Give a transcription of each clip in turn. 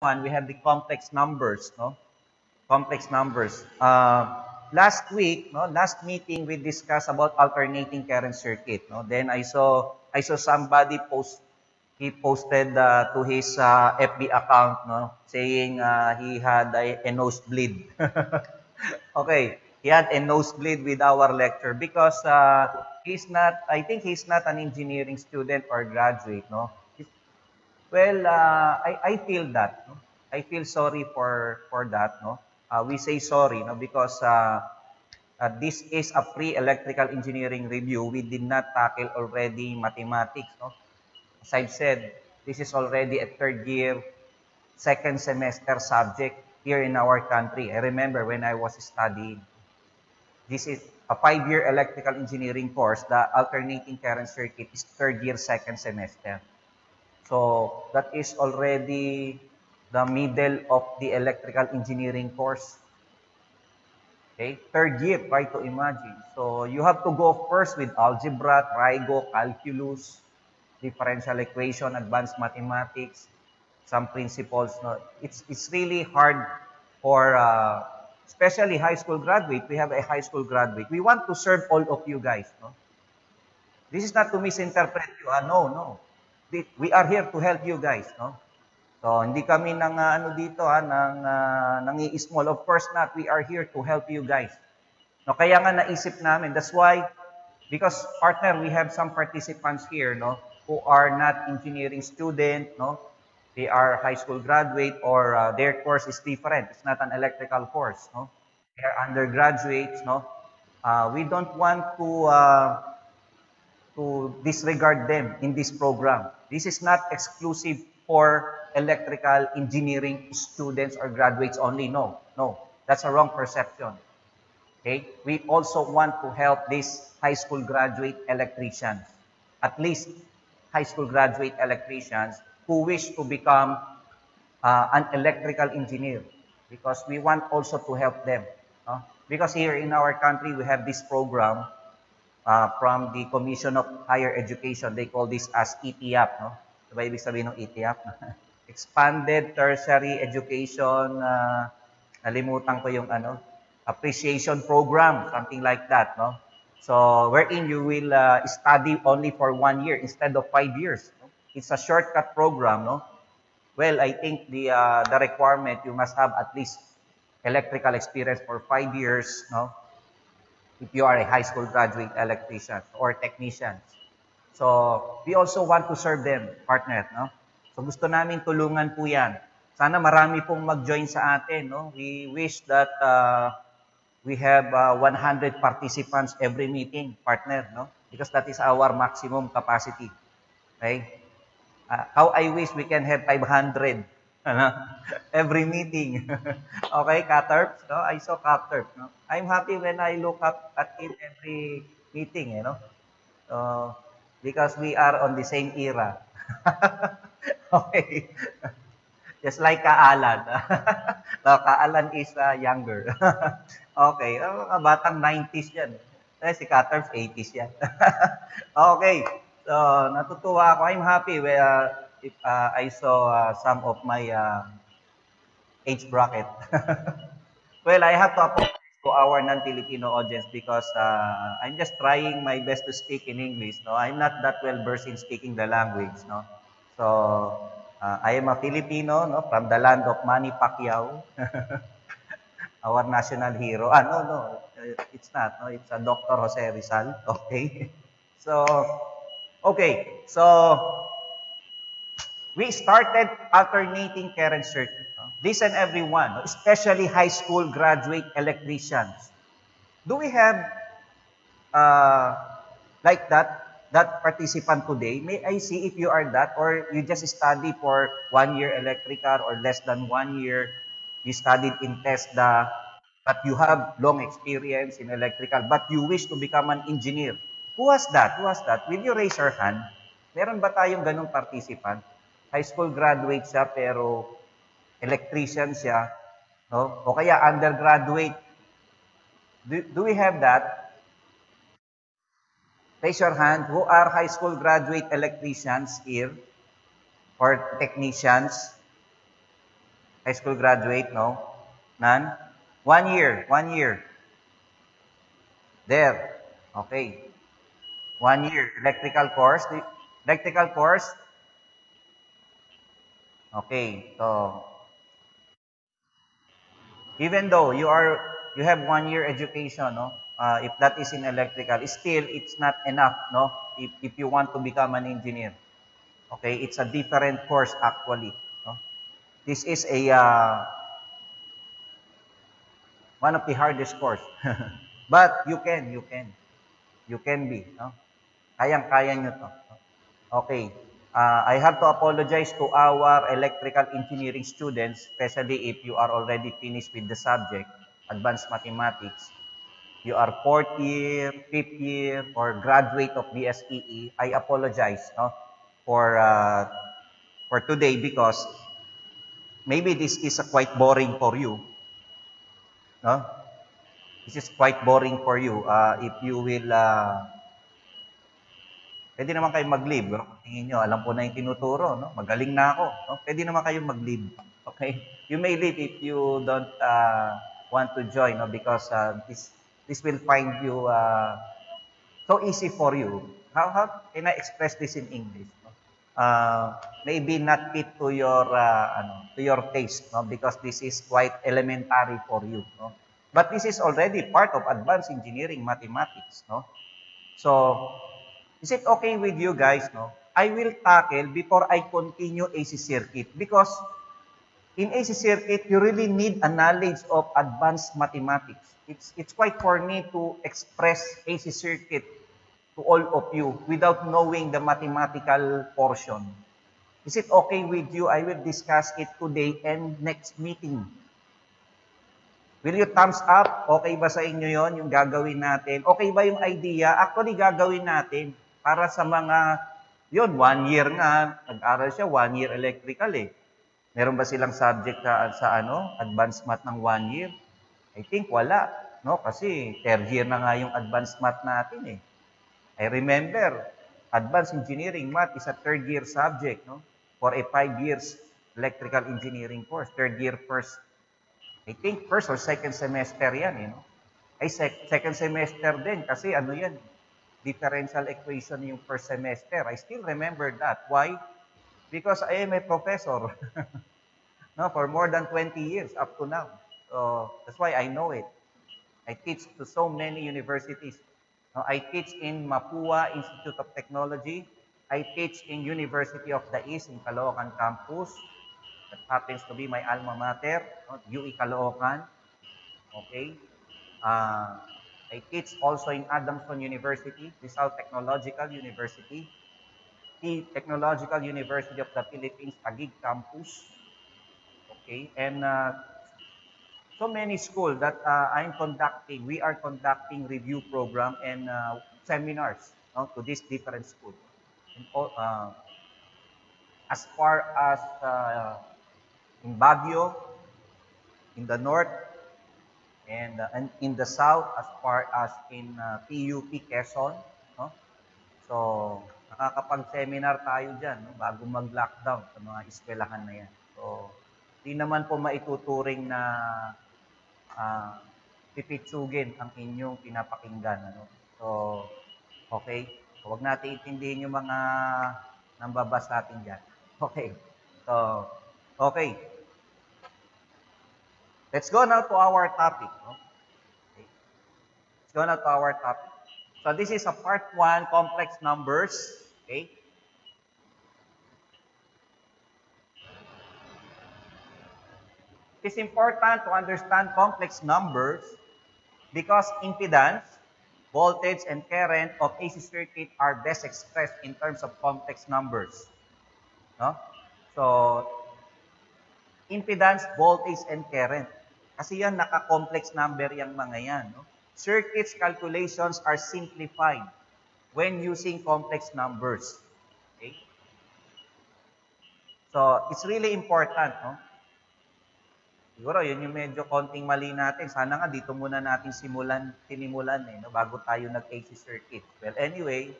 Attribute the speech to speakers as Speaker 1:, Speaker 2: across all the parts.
Speaker 1: one, we have the complex numbers, no? Complex numbers. Uh, last week, no, last meeting, we discussed about alternating current circuit, no? Then I saw, I saw somebody post, he posted uh, to his uh, FB account, no, saying uh, he had a, a nosebleed. okay, he had a nosebleed with our lecture because uh, he's not, I think he's not an engineering student or graduate, no? Well, uh, I, I feel that. No? I feel sorry for, for that. No? Uh, we say sorry no? because uh, uh, this is a pre-electrical engineering review. We did not tackle already mathematics. No? As I've said, this is already a third year, second semester subject here in our country. I remember when I was studying. This is a five-year electrical engineering course. The alternating current circuit is third year, second semester. So that is already the middle of the electrical engineering course. Okay, third year, try to imagine. So you have to go first with algebra, trigo, calculus, differential equation, advanced mathematics, some principles. No, it's it's really hard for uh, especially high school graduate. We have a high school graduate. We want to serve all of you guys. No, this is not to misinterpret you. Ah, no, no we are here to help you guys, no? So, hindi kami nang uh, ano dito ha, nang uh, nangi-small. Of course not. We are here to help you guys. No, kaya nga naisip namin. That's why because partner, we have some participants here, no, who are not engineering student, no? They are high school graduate or uh, their course is different. It's not an electrical course, no? They are undergraduates, no? Uh, we don't want to uh, to disregard them in this program. This is not exclusive for electrical engineering students or graduates only. No, no. That's a wrong perception. Okay? We also want to help these high school graduate electricians, at least high school graduate electricians who wish to become uh, an electrical engineer because we want also to help them. Uh, because here in our country, we have this program uh, from the Commission of Higher Education. They call this as ETIAP. No? Diba ibig sabihin ng ETIAP? Expanded Tertiary Education, uh, nalimutan ko yung ano, appreciation program, something like that. No? So, wherein you will uh, study only for one year instead of five years. No? It's a shortcut program. No? Well, I think the, uh, the requirement, you must have at least electrical experience for five years, no? If you are a high school graduate electrician or technicians. So, we also want to serve them, partner, no? So, gusto namin tulungan po yan. Sana marami pong mag-join sa atin, no? We wish that uh, we have uh, 100 participants every meeting, partner, no? Because that is our maximum capacity. Okay? Uh, how I wish we can have 500 ano? Every meeting. okay, Caterps, no? I saw Caterps, no? I'm happy when I look up at it every meeting, you know? Uh, because we are on the same era. okay. Just like Kaalan. no, Kaalan is uh, younger. okay. Uh, batang 90s yan. Eh, si Caterps 80s yan. okay. So, natutuwa ako. I'm happy where uh, if uh, I saw uh, some of my uh, age bracket. well, I have to apologize to our non-Filipino audience because uh, I'm just trying my best to speak in English. No, I'm not that well versed in speaking the language. No, so uh, I am a Filipino, no, from the land of Manny Pacquiao, our national hero. Ah, no, no, it's not. No, it's a Dr. Jose Rizal. Okay, so okay, so we started alternating current circuit. No? Listen everyone, especially high school graduate electricians. Do we have uh, like that, that participant today? May I see if you are that or you just study for one year electrical or less than one year, you studied in TESDA, but you have long experience in electrical, but you wish to become an engineer. Who was that? Who was that? Will you raise your hand? Meron ba tayong ganong participant? High school graduate siya pero electrician siya, no? O kaya undergraduate. Do, do we have that? Raise your hand. Who are high school graduate electricians here? Or technicians? High school graduate, no? None? One year, one year. There. Okay. One year. Electrical course. Electrical course. Okay. So, even though you are, you have one year education, no? Uh, if that is in electrical, still it's not enough, no? If, if you want to become an engineer. Okay, it's a different course actually. No? This is a uh, one of the hardest course. But you can, you can. You can be. No? Kayang-kaya nyo to. Okay. Uh, I have to apologize to our electrical engineering students, especially if you are already finished with the subject, advanced mathematics. You are fourth year, fifth year, or graduate of BSEE. I apologize no, for uh, for today because maybe this is a quite boring for you. No? This is quite boring for you. Uh, if you will, uh, pwede naman kayo mag-leave. Kung tingin nyo, alam ko na yung tinuturo, no? magaling na ako. No? Pwede naman kayo mag-leave. Okay? You may leave if you don't uh, want to join no? because uh, this, this will find you uh, so easy for you. How, how can I express this in English? No? Uh, maybe not fit to your uh, ano, to your taste no because this is quite elementary for you no But this is already part of advanced engineering mathematics, no? So, is it okay with you guys, no? I will tackle before I continue AC circuit because in AC circuit, you really need a knowledge of advanced mathematics. It's, it's quite for me to express AC circuit to all of you without knowing the mathematical portion. Is it okay with you? I will discuss it today and next meeting. Will you thumbs up? Okay ba sa inyo yon yung gagawin natin? Okay ba yung idea? Actually, gagawin natin para sa mga, yon one year nga, nag-aral siya, one year electrical eh. Meron ba silang subject sa, sa ano, advanced math ng one year? I think wala, no? Kasi third year na nga yung advanced math natin eh. I remember, advanced engineering math is a third year subject, no? For a five years electrical engineering course, third year first I think first or second semester yan, you know. Ay, sec- second semester din kasi ano yan, differential equation yung first semester. I still remember that. Why? Because I am a professor. no, for more than 20 years up to now. So, that's why I know it. I teach to so many universities. No, I teach in Mapua Institute of Technology. I teach in University of the East in Caloocan campus. that happens to be my alma mater, no? UE Caloocan. Okay? Uh, I teach also in Adamson University, Rizal Technological University, the Technological University of the Philippines, Taguig Campus. Okay? And uh, so many schools that uh, I'm conducting, we are conducting review program and uh, seminars no, to these different schools. Uh, as far as uh, in Baguio, in the north, and, uh, and in the south as far as in uh, PUP Quezon. No? So, nakakapag-seminar tayo dyan no? bago mag-lockdown sa mga eskwelahan na yan. So, di naman po maituturing na uh, pipitsugin ang inyong pinapakinggan. Ano? So, okay? So, huwag natin intindihin yung mga nambabas natin dyan. Okay. So, Okay. Let's go now to our topic. Okay. Let's go now to our topic. So this is a part one, complex numbers. Okay. It's important to understand complex numbers because impedance, voltage, and current of AC circuit are best expressed in terms of complex numbers. No? So, impedance, voltage, and current. Kasi yan, naka-complex number yung mga yan. No? Circuits calculations are simplified when using complex numbers. Okay? So, it's really important. No? Siguro, yun yung medyo konting mali natin. Sana nga dito muna natin simulan, tinimulan eh, no? bago tayo nag-AC circuit. Well, anyway,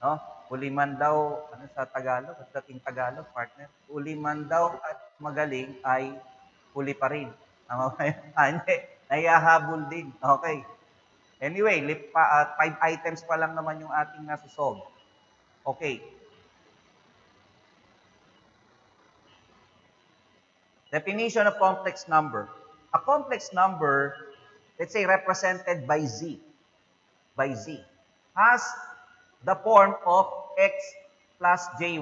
Speaker 1: no? Uli man daw, ano sa Tagalog, sa dating Tagalog, partner, uli man daw at magaling ay huli pa rin. Tama ba yan? Ah, hindi. Din. Okay. Anyway, lip pa, uh, five items pa lang naman yung ating nasusolve. Okay. Definition of complex number. A complex number, let's say represented by z, by z, has the form of x plus jy.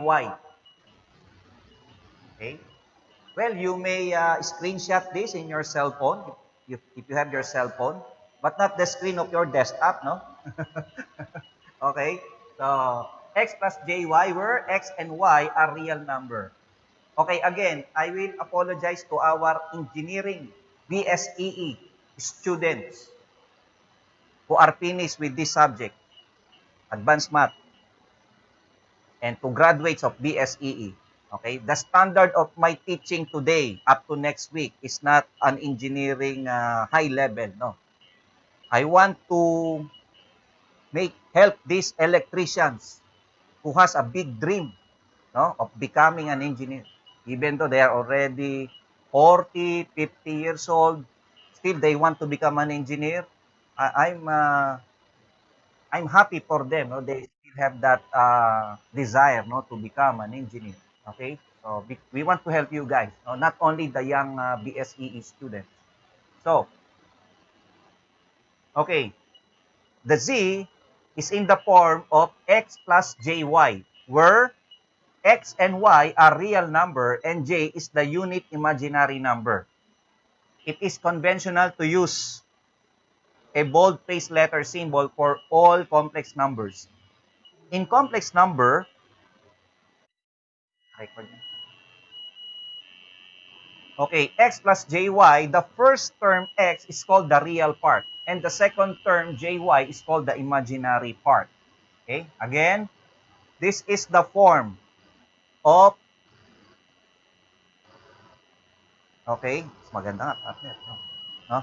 Speaker 1: Okay? Well, you may uh, screenshot this in your cell phone, if, if you have your cell phone, but not the screen of your desktop, no? okay? So, x plus jy, where x and y are real number. Okay, again, I will apologize to our engineering BSEE students who are finished with this subject, advanced math, and to graduates of BSEE. Okay, the standard of my teaching today up to next week is not an engineering uh, high level, no. I want to make help these electricians who has a big dream, no, of becoming an engineer even though they are already 40, 50 years old, still they want to become an engineer. I, I'm uh, I'm happy for them. No? They still have that uh, desire no, to become an engineer. Okay? So we want to help you guys, no? not only the young uh, BSEE students. So, okay, the Z is in the form of X plus JY, where x and y are real number and j is the unit imaginary number. It is conventional to use a bold-faced letter symbol for all complex numbers. In complex number, okay, x plus jy, the first term x is called the real part, and the second term jy is called the imaginary part. Okay, again, this is the form of Okay, maganda nga partner. No? no?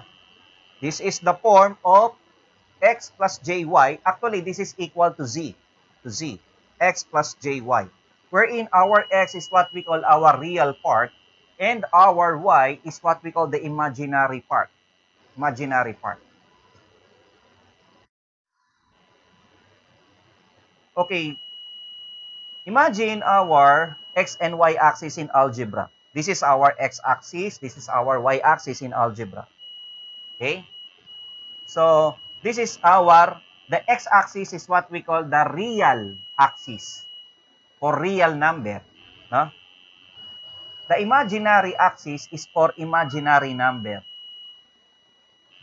Speaker 1: This is the form of x plus jy. Actually, this is equal to z. To z. x plus jy. Wherein our x is what we call our real part and our y is what we call the imaginary part. Imaginary part. Okay, Imagine our x and y axis in algebra. This is our x-axis. This is our y-axis in algebra. Okay? So, this is our, the x-axis is what we call the real axis for real number. No? The imaginary axis is for imaginary number.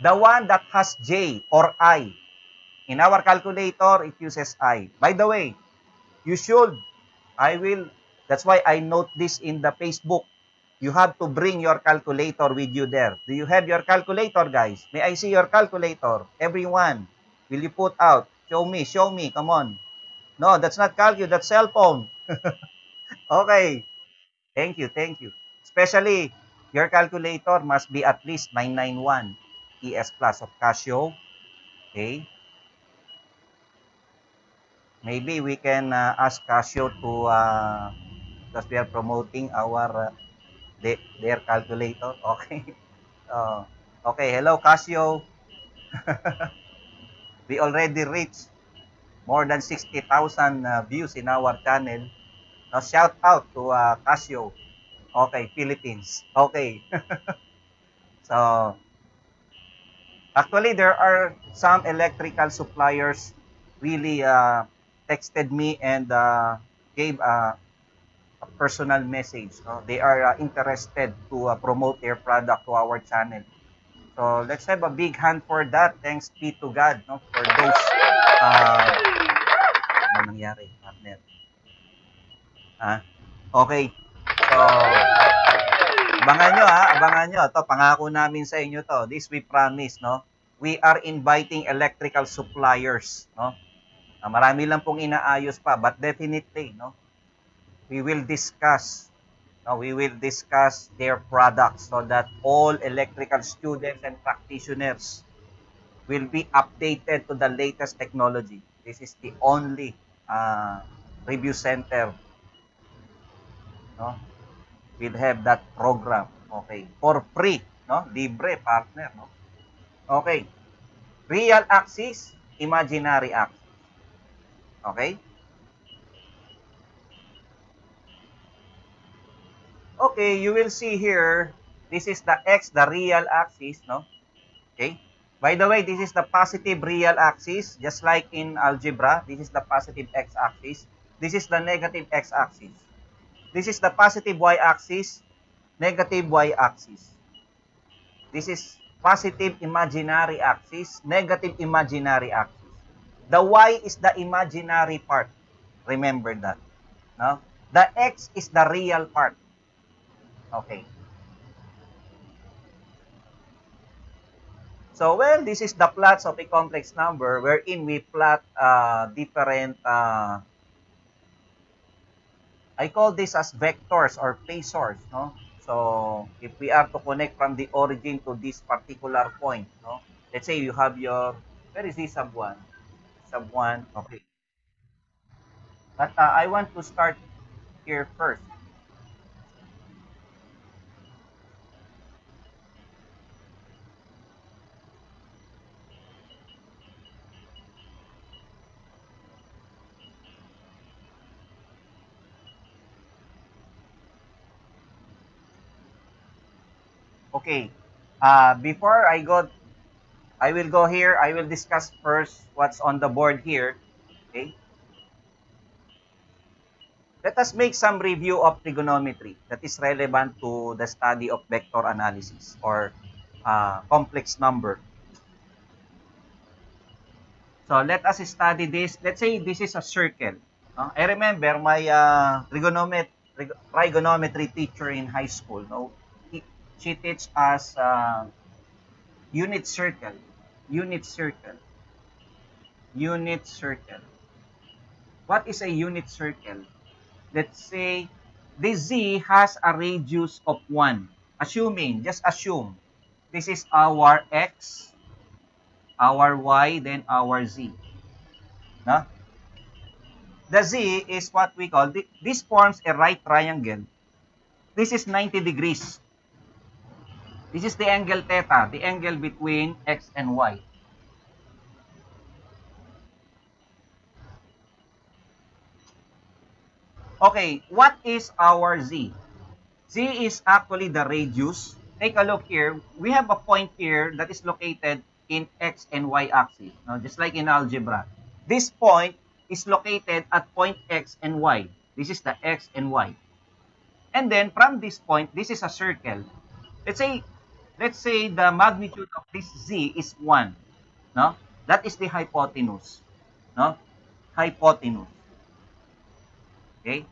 Speaker 1: The one that has j or i. In our calculator, it uses i. By the way, you should I will, that's why I note this in the Facebook. You have to bring your calculator with you there. Do you have your calculator, guys? May I see your calculator? Everyone, will you put out? Show me, show me, come on. No, that's not calculator, that's cell phone. okay. Thank you, thank you. Especially, your calculator must be at least 991 ES Plus of Casio. Okay. maybe we can uh, ask Casio to uh, because we are promoting our uh, de their calculator okay uh, okay hello Casio we already reached more than 60,000 uh, views in our channel now shout out to uh, Casio okay Philippines okay so actually there are some electrical suppliers really uh, texted me and uh, gave a, a personal message. No? They are uh, interested to uh, promote their product to our channel. So let's have a big hand for that. Thanks be to God no? for those uh, ano nangyari, partner. Ah, okay. So, abangan nyo ha, abangan nyo. Ito, pangako namin sa inyo to. This we promise, no? We are inviting electrical suppliers, no? Uh, marami lang pong inaayos pa, but definitely, no, we will discuss, no, we will discuss their products so that all electrical students and practitioners will be updated to the latest technology. This is the only uh, review center no, will have that program Okay. For free, no? Libre, partner, no? Okay. Real axis, imaginary axis. Okay? Okay, you will see here, this is the x, the real axis, no? Okay? By the way, this is the positive real axis, just like in algebra. This is the positive x-axis. This is the negative x-axis. This is the positive y-axis, negative y-axis. This is positive imaginary axis, negative imaginary axis. The y is the imaginary part. Remember that. No? The x is the real part. Okay. So, well, this is the plots of a complex number wherein we plot uh, different, uh, I call this as vectors or phasors, no? So, if we are to connect from the origin to this particular point, no? Let's say you have your, where is this sub 1? Sub 1, okay. But uh, I want to start here first. Okay. Uh, before I go, I will go here. I will discuss first what's on the board here. Okay. Let us make some review of trigonometry that is relevant to the study of vector analysis or uh, complex number. So let us study this. Let's say this is a circle. No? I remember my uh, trigonometry, trigonometry teacher in high school. No? She teach us uh, unit circle, unit circle, unit circle. What is a unit circle? Let's say this z has a radius of 1. Assuming, just assume, this is our x, our y, then our z. No? The z is what we call, this forms a right triangle. This is 90 degrees. This is the angle theta, the angle between x and y. Okay, what is our z? z is actually the radius. Take a look here. We have a point here that is located in x and y axis, Now, just like in algebra. This point is located at point x and y. This is the x and y. And then from this point, this is a circle. Let's say let's say the magnitude of this z is 1, no? That is the hypotenuse, no? Hypotenuse. Okay?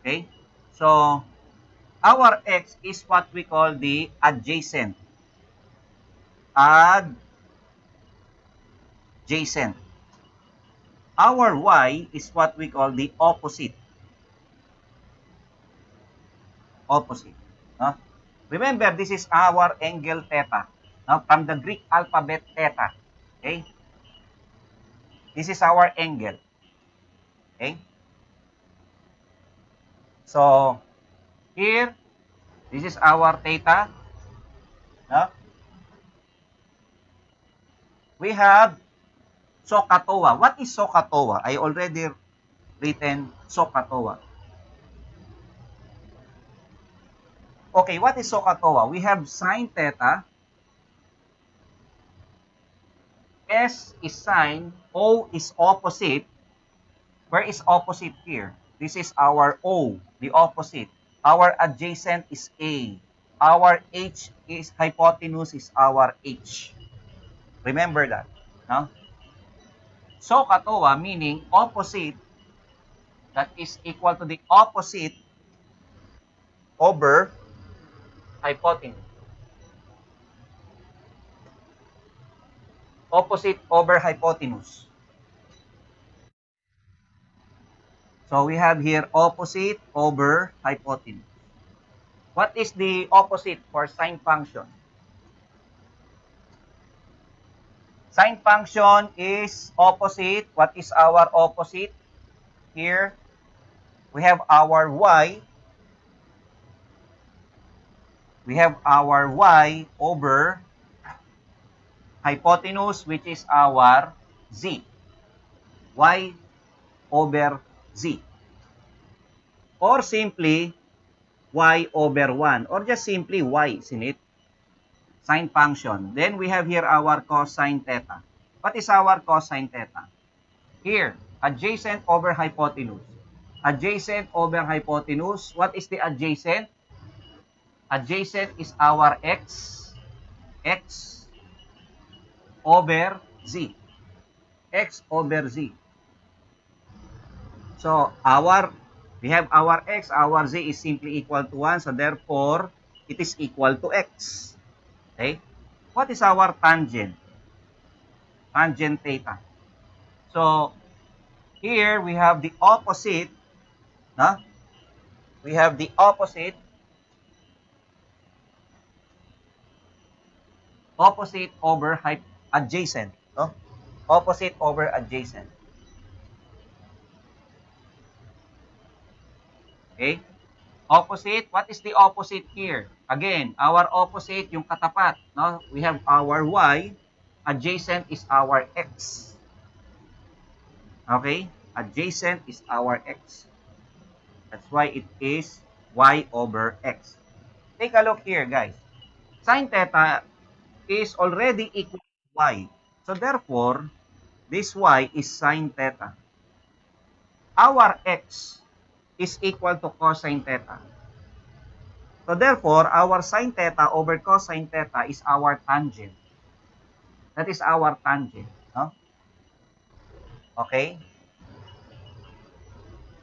Speaker 1: Okay? So, our x is what we call the adjacent. Adjacent. Our y is what we call the opposite. Opposite. No? Remember, this is our angle theta. No? From the Greek alphabet theta. Okay? This is our angle. Okay? So, here, this is our theta. No? We have SOHCAHTOA. What is SOHCAHTOA? I already written SOHCAHTOA. Okay, what is SOHCAHTOA? We have sine theta. S is sine. O is opposite. Where is opposite here? This is our O, the opposite. Our adjacent is A. Our H is hypotenuse is our H. Remember that. No? SOHCAHTOA meaning opposite that is equal to the opposite over hypotenuse. Opposite over hypotenuse. So we have here opposite over hypotenuse. What is the opposite for sine function? Sine function is opposite. What is our opposite? Here, we have our y. We have our y over hypotenuse, which is our z. y over z. Or simply, y over 1. Or just simply y, isn't it? Sine function. Then we have here our cosine theta. What is our cosine theta? Here, adjacent over hypotenuse. Adjacent over hypotenuse. What is the adjacent? Adjacent is our x, x over z. x over z. So, our, we have our x, our z is simply equal to 1. So, therefore, it is equal to x. Okay? What is our tangent? Tangent theta. So, here we have the opposite. No? We have the opposite. Opposite over adjacent. No? Opposite over adjacent. Okay? Opposite, what is the opposite here? Again, our opposite, yung katapat. No? We have our y. Adjacent is our x. Okay? Adjacent is our x. That's why it is y over x. Take a look here, guys. Sine theta is already equal to y. So therefore, this y is sine theta. Our x is equal to cosine theta. So therefore, our sine theta over cosine theta is our tangent. That is our tangent. No? Okay?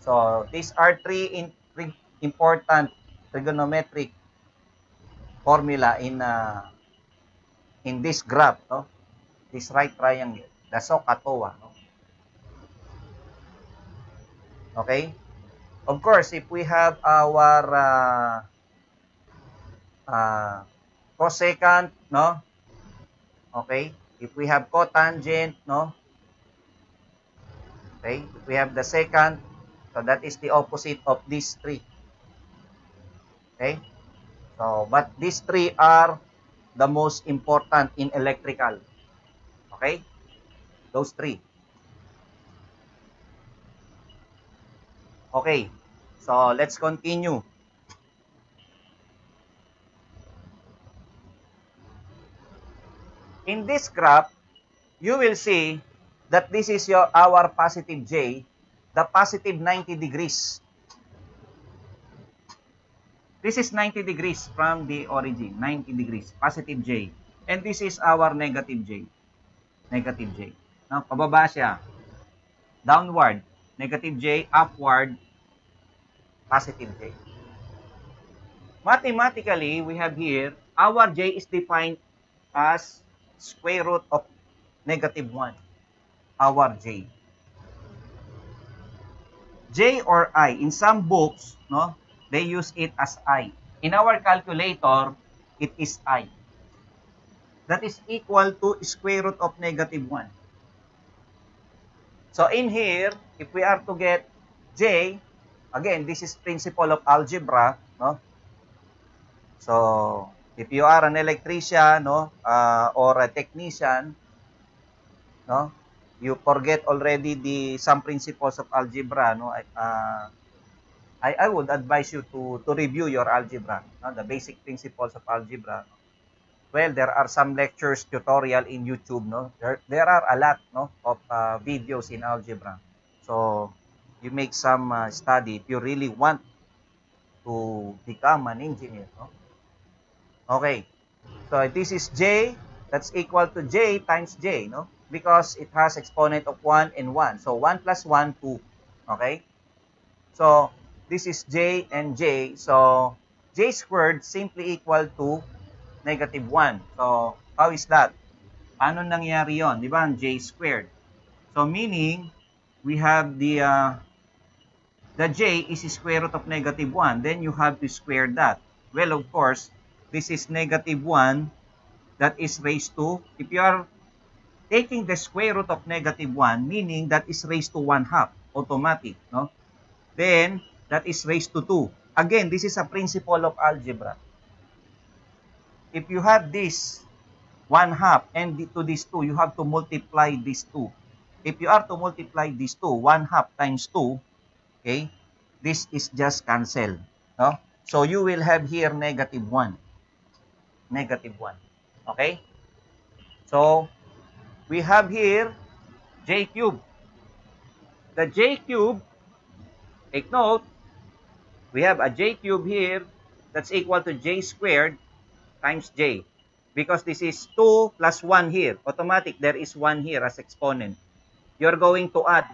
Speaker 1: So, these are three, important trigonometric formula in uh, in this graph, no? This right triangle, the SOHCAHTOA, no? Okay? Of course, if we have our uh, uh, cosecant, no? Okay? If we have cotangent, no? Okay? If we have the secant, so that is the opposite of these three. Okay? So, but these three are the most important in electrical. Okay? Those three. Okay. So, let's continue. In this graph, you will see that this is your our positive J, the positive 90 degrees. This is 90 degrees from the origin, 90 degrees, positive J. And this is our negative J, negative J. Now, pababa siya, downward, negative J, upward, positive j. Mathematically, we have here, our j is defined as square root of negative 1. Our j. J or I, in some books, no, they use it as I. In our calculator, it is I. That is equal to square root of negative 1. So in here, if we are to get J, Again, this is principle of algebra, no? So, if you are an electrician, no, uh, or a technician, no, you forget already the some principles of algebra, no? Uh, I, I would advise you to to review your algebra, no? the basic principles of algebra. Well, there are some lectures, tutorial in YouTube, no? There, there are a lot, no, of uh, videos in algebra. So, you make some uh, study if you really want to become an engineer. No? Okay. So this is J. That's equal to J times J. No? Because it has exponent of 1 and 1. So 1 plus 1, 2. Okay? So this is J and J. So J squared simply equal to negative 1. So how is that? Paano nangyari yon? Di ba? J squared. So meaning, we have the uh, the j is square root of negative 1, then you have to square that. Well, of course, this is negative 1 that is raised to, if you are taking the square root of negative 1, meaning that is raised to 1 half, automatic, no? Then, that is raised to 2. Again, this is a principle of algebra. If you have this 1 half and to this 2, you have to multiply these 2. If you are to multiply these 2, 1 half times 2, okay, this is just cancel. No? So, you will have here negative 1. Negative 1. Okay? So, we have here j cube. The j cube, take note, we have a j cube here that's equal to j squared times j. Because this is 2 plus 1 here. Automatic, there is 1 here as exponent. You're going to add.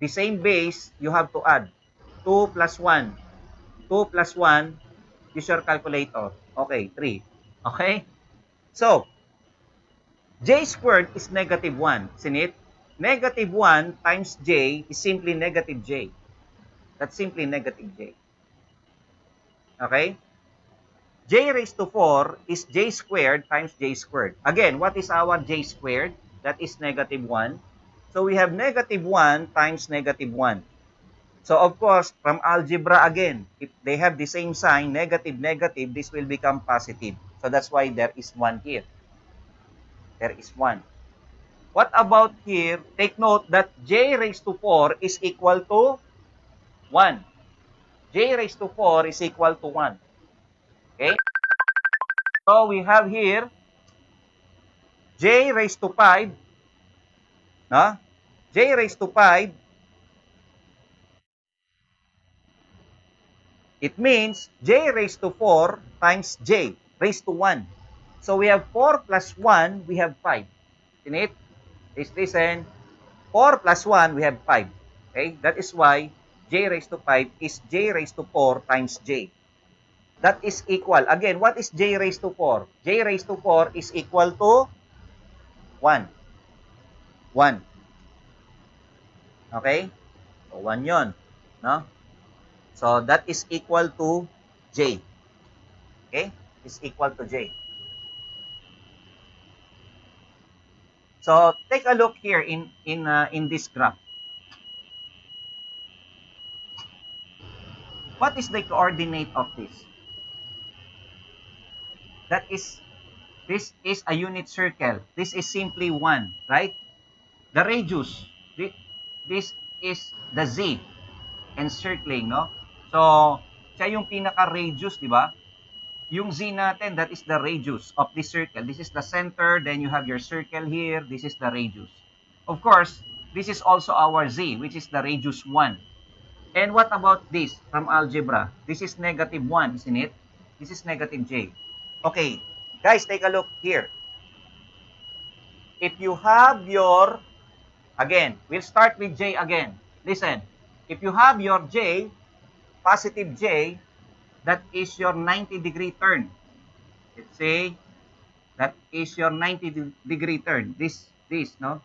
Speaker 1: The same base, you have to add. 2 plus 1. 2 plus 1, use your calculator. Okay, 3. Okay? So, j squared is negative 1. Isn't it? Negative 1 times j is simply negative j. That's simply negative j. Okay? j raised to 4 is j squared times j squared. Again, what is our j squared? That is negative 1. So we have negative 1 times negative 1. So of course, from algebra again, if they have the same sign, negative, negative, this will become positive. So that's why there is 1 here. There is 1. What about here? Take note that j raised to 4 is equal to 1. j raised to 4 is equal to 1. Okay? So we have here j raised to 5. No? j raised to 5 It means j raised to 4 times j raised to 1. So we have 4 plus 1, we have 5. In it, please listen. 4 plus 1, we have 5. Okay? That is why j raised to 5 is j raised to 4 times j. That is equal. Again, what is j raised to 4? j raised to 4 is equal to 1. 1. Okay? So, 1 yon, No? So, that is equal to J. Okay? Is equal to J. So, take a look here in, in, uh, in this graph. What is the coordinate of this? That is, this is a unit circle. This is simply 1, right? The radius, this is the z encircling, no? So, siya yung pinaka-radius, di ba? Yung z natin, that is the radius of this circle. This is the center, then you have your circle here. This is the radius. Of course, this is also our z, which is the radius 1. And what about this from algebra? This is negative 1, isn't it? This is negative j. Okay, guys, take a look here. If you have your, again, we'll start with j again. Listen, if you have your j, positive j, that is your 90 degree turn. Let's say, that is your 90 degree turn. This, this, no?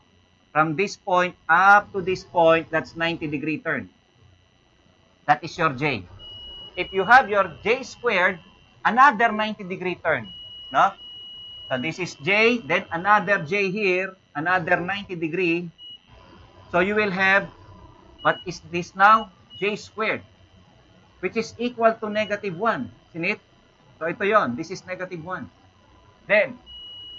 Speaker 1: From this point up to this point, that's 90 degree turn. That is your j. If you have your j squared, another 90 degree turn, no? So this is j, then another j here, another 90 degree. So you will have, what is this now? j squared which is equal to negative 1. Sinit? So ito yon. This is negative 1. Then,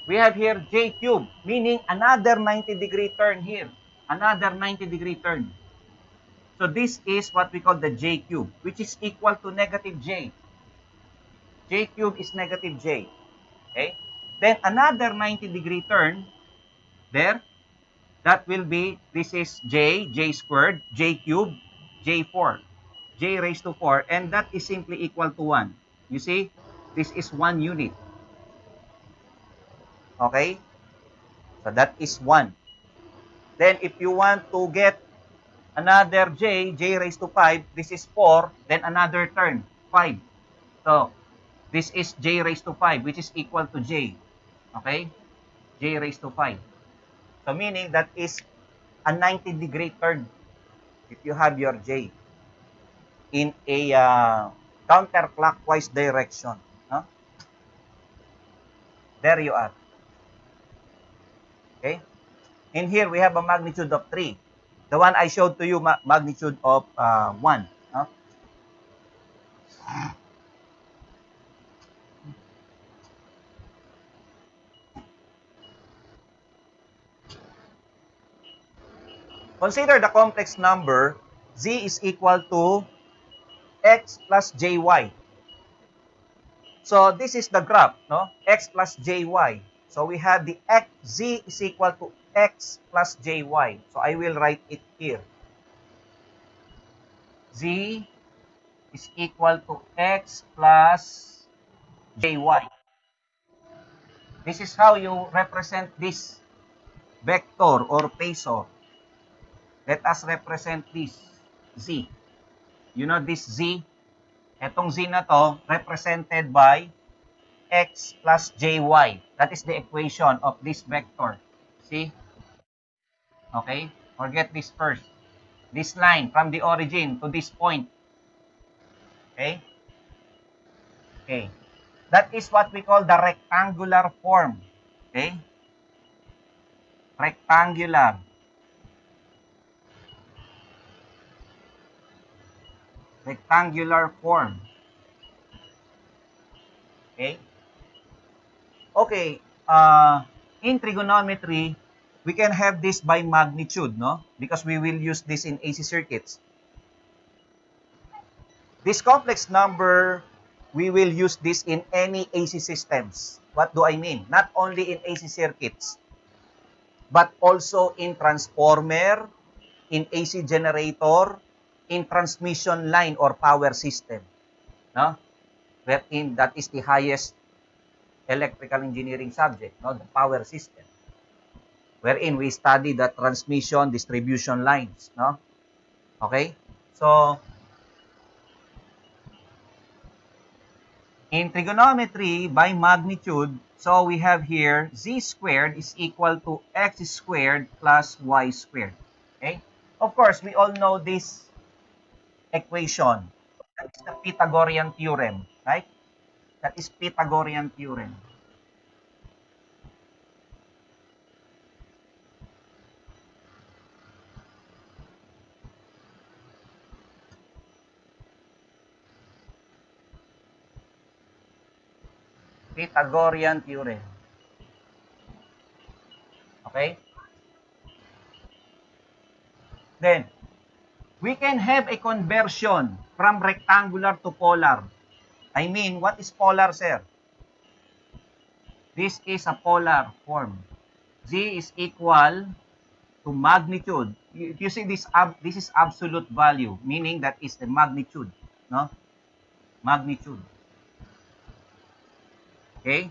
Speaker 1: we have here j cube, meaning another 90 degree turn here. Another 90 degree turn. So this is what we call the j cube, which is equal to negative j. j cube is negative j. Okay? Then another 90 degree turn, there, that will be, this is j, j squared, j cube, j4 j raised to 4, and that is simply equal to 1. You see, this is 1 unit. Okay? So that is 1. Then if you want to get another j, j raised to 5, this is 4, then another term, 5. So, this is j raised to 5, which is equal to j. Okay? j raised to 5. So, meaning that is a 90 degree turn if you have your j in a uh, counterclockwise direction. No? There you are. Okay? In here, we have a magnitude of 3. The one I showed to you, ma magnitude of uh, 1. No? Consider the complex number z is equal to x plus jy. So this is the graph, no? x plus jy. So we have the x, z is equal to x plus jy. So I will write it here. z is equal to x plus jy. This is how you represent this vector or phasor. Let us represent this z. You know this z? Etong z na to represented by x plus jy. That is the equation of this vector. See? Okay? Forget this first. This line from the origin to this point. Okay? Okay. That is what we call the rectangular form. Okay? Rectangular. Rectangular form. Okay? Okay. Uh, in trigonometry, we can have this by magnitude, no? Because we will use this in AC circuits. This complex number, we will use this in any AC systems. What do I mean? Not only in AC circuits, but also in transformer, in AC generator, in transmission line or power system. No? Wherein that is the highest electrical engineering subject, no? the power system. Wherein we study the transmission distribution lines. No? Okay? So, in trigonometry, by magnitude, so we have here z squared is equal to x squared plus y squared. Okay? Of course, we all know this equation. That is the Pythagorean theorem, right? That is Pythagorean theorem. Pythagorean theorem. Okay? Then, we can have a conversion from rectangular to polar. I mean, what is polar, sir? This is a polar form. Z is equal to magnitude. If you see this, this is absolute value, meaning that is the magnitude. No? Magnitude. Okay?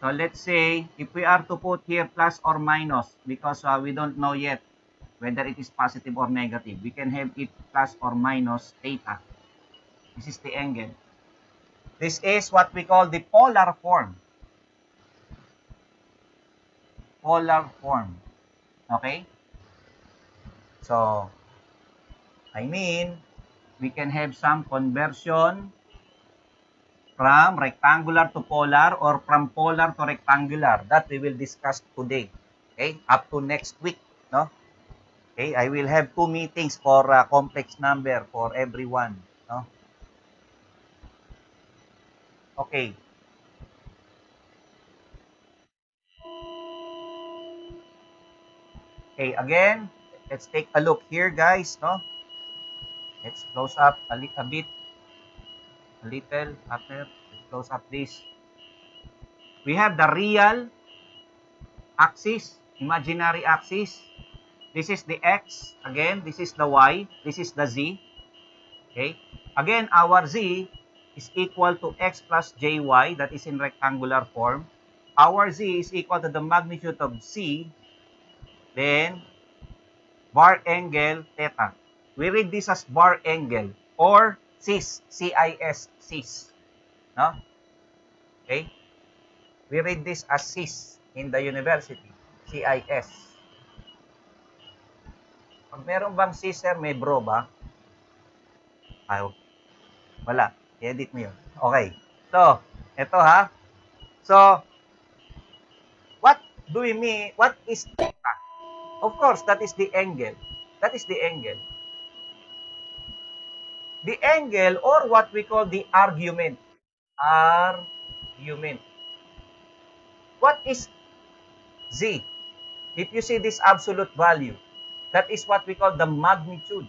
Speaker 1: So let's say, if we are to put here plus or minus, because uh, we don't know yet whether it is positive or negative. We can have it plus or minus theta. This is the angle. This is what we call the polar form. Polar form. Okay? So, I mean, we can have some conversion from rectangular to polar or from polar to rectangular. That we will discuss today. Okay? Up to next week. No? Okay, I will have two meetings for uh, complex number for everyone. No? Okay. Okay, again, let's take a look here, guys. No? Let's close up a, a bit. A little after. Let's close up this. We have the real axis, imaginary axis, This is the x. Again, this is the y. This is the z. Okay. Again, our z is equal to x plus jy. That is in rectangular form. Our z is equal to the magnitude of c. Then, bar angle theta. We read this as bar angle or cis. C-I-S. Cis. No? Okay? We read this as cis in the university. C-I-S. Pag meron bang sister, may bro ba? Ay, wala. I-edit mo yun. Okay. So, ito ha. So, what do we mean, what is theta? Of course, that is the angle. That is the angle. The angle or what we call the argument. Argument. What is Z? If you see this absolute value, that is what we call the magnitude.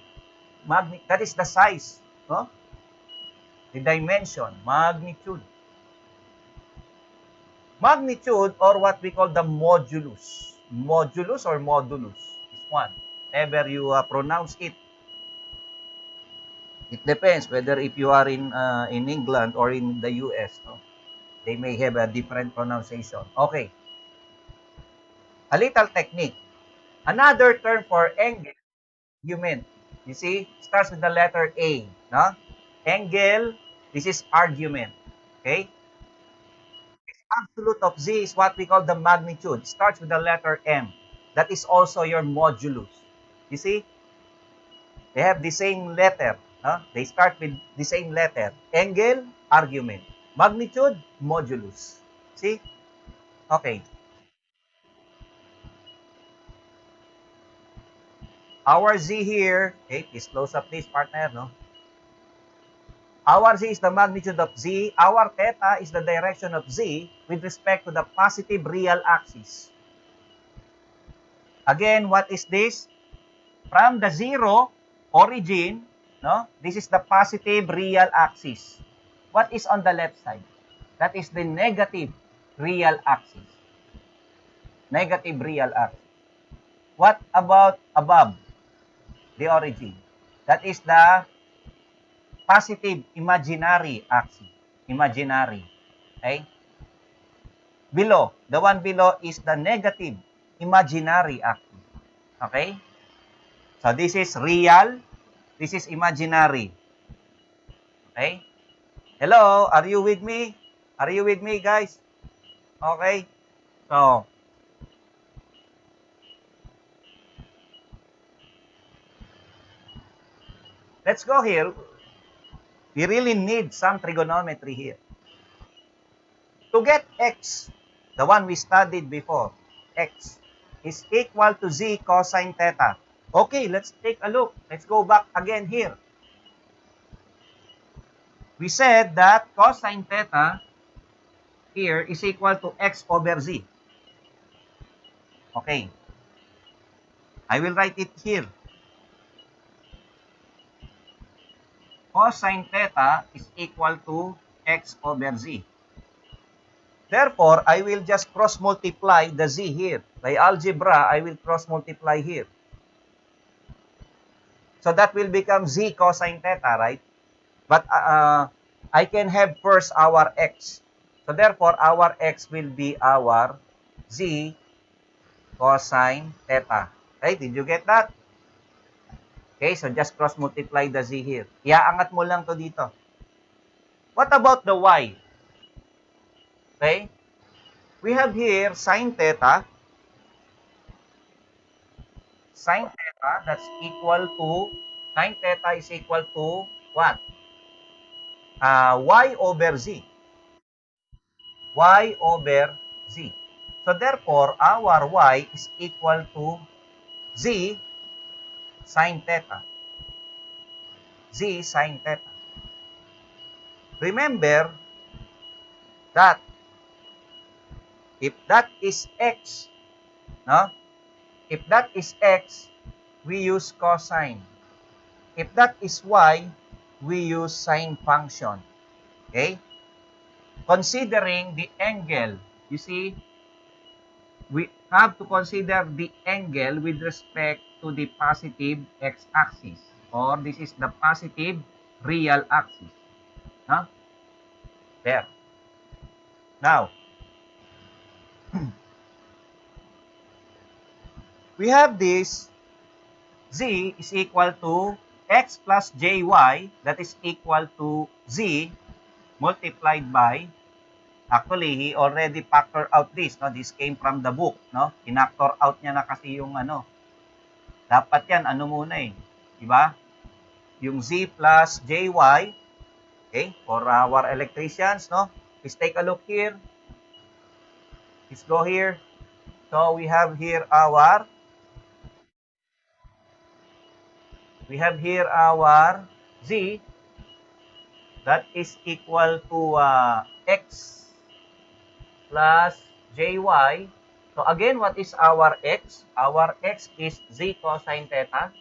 Speaker 1: Magni that is the size. No? The dimension, magnitude. Magnitude or what we call the modulus. Modulus or modulus is one. Ever you uh, pronounce it. It depends whether if you are in uh, in England or in the US. No? They may have a different pronunciation. Okay. A little technique. Another term for angle, argument. You see, starts with the letter A. No? Angle, this is argument. Okay? absolute of z is what we call the magnitude. Starts with the letter m. That is also your modulus. You see? They have the same letter. Huh? They start with the same letter. Angle, argument. Magnitude, modulus. See? Okay. Our z here, okay, please close up this partner, no? Our z is the magnitude of z. Our theta is the direction of z with respect to the positive real axis. Again, what is this? From the zero origin, no? This is the positive real axis. What is on the left side? That is the negative real axis. Negative real axis. What about above the origin? That is the positive imaginary axis. Imaginary. Okay? Below, the one below is the negative imaginary axis. Okay? So this is real, this is imaginary. Okay? Hello, are you with me? Are you with me, guys? Okay? So, let's go here. We really need some trigonometry here. To get x, the one we studied before, x is equal to z cosine theta. Okay, let's take a look. Let's go back again here. We said that cosine theta here is equal to x over z. Okay. I will write it here. Cosine theta is equal to x over z. Therefore, I will just cross multiply the z here. By algebra, I will cross multiply here. So that will become z cosine theta, right? But uh, I can have first our x. So therefore, our x will be our z cosine theta. Right? did you get that? Okay, so just cross multiply the z here. Iaangat mo lang to dito. What about the y? Okay? We have here sine theta. Sine theta, that's equal to, sine theta is equal to what? Uh, y over z. y over z. So therefore, our y is equal to z sine theta. Z sine theta. Remember that if that is x, no? If that is x, we use cosine. If that is y, we use sine function. Okay? Considering the angle, you see, we have to consider the angle with respect to the positive x-axis or this is the positive real axis. Huh? There. Now, we have this z is equal to x plus jy that is equal to z multiplied by actually he already factor out this no this came from the book no inactor out niya na kasi yung ano dapat yan, ano muna eh. Diba? Yung Z plus JY. Okay? For our electricians, no? Please take a look here. Let's go here. So we have here our we have here our z that is equal to uh, x plus jy. So again, what is our x? Our x is z cosine theta.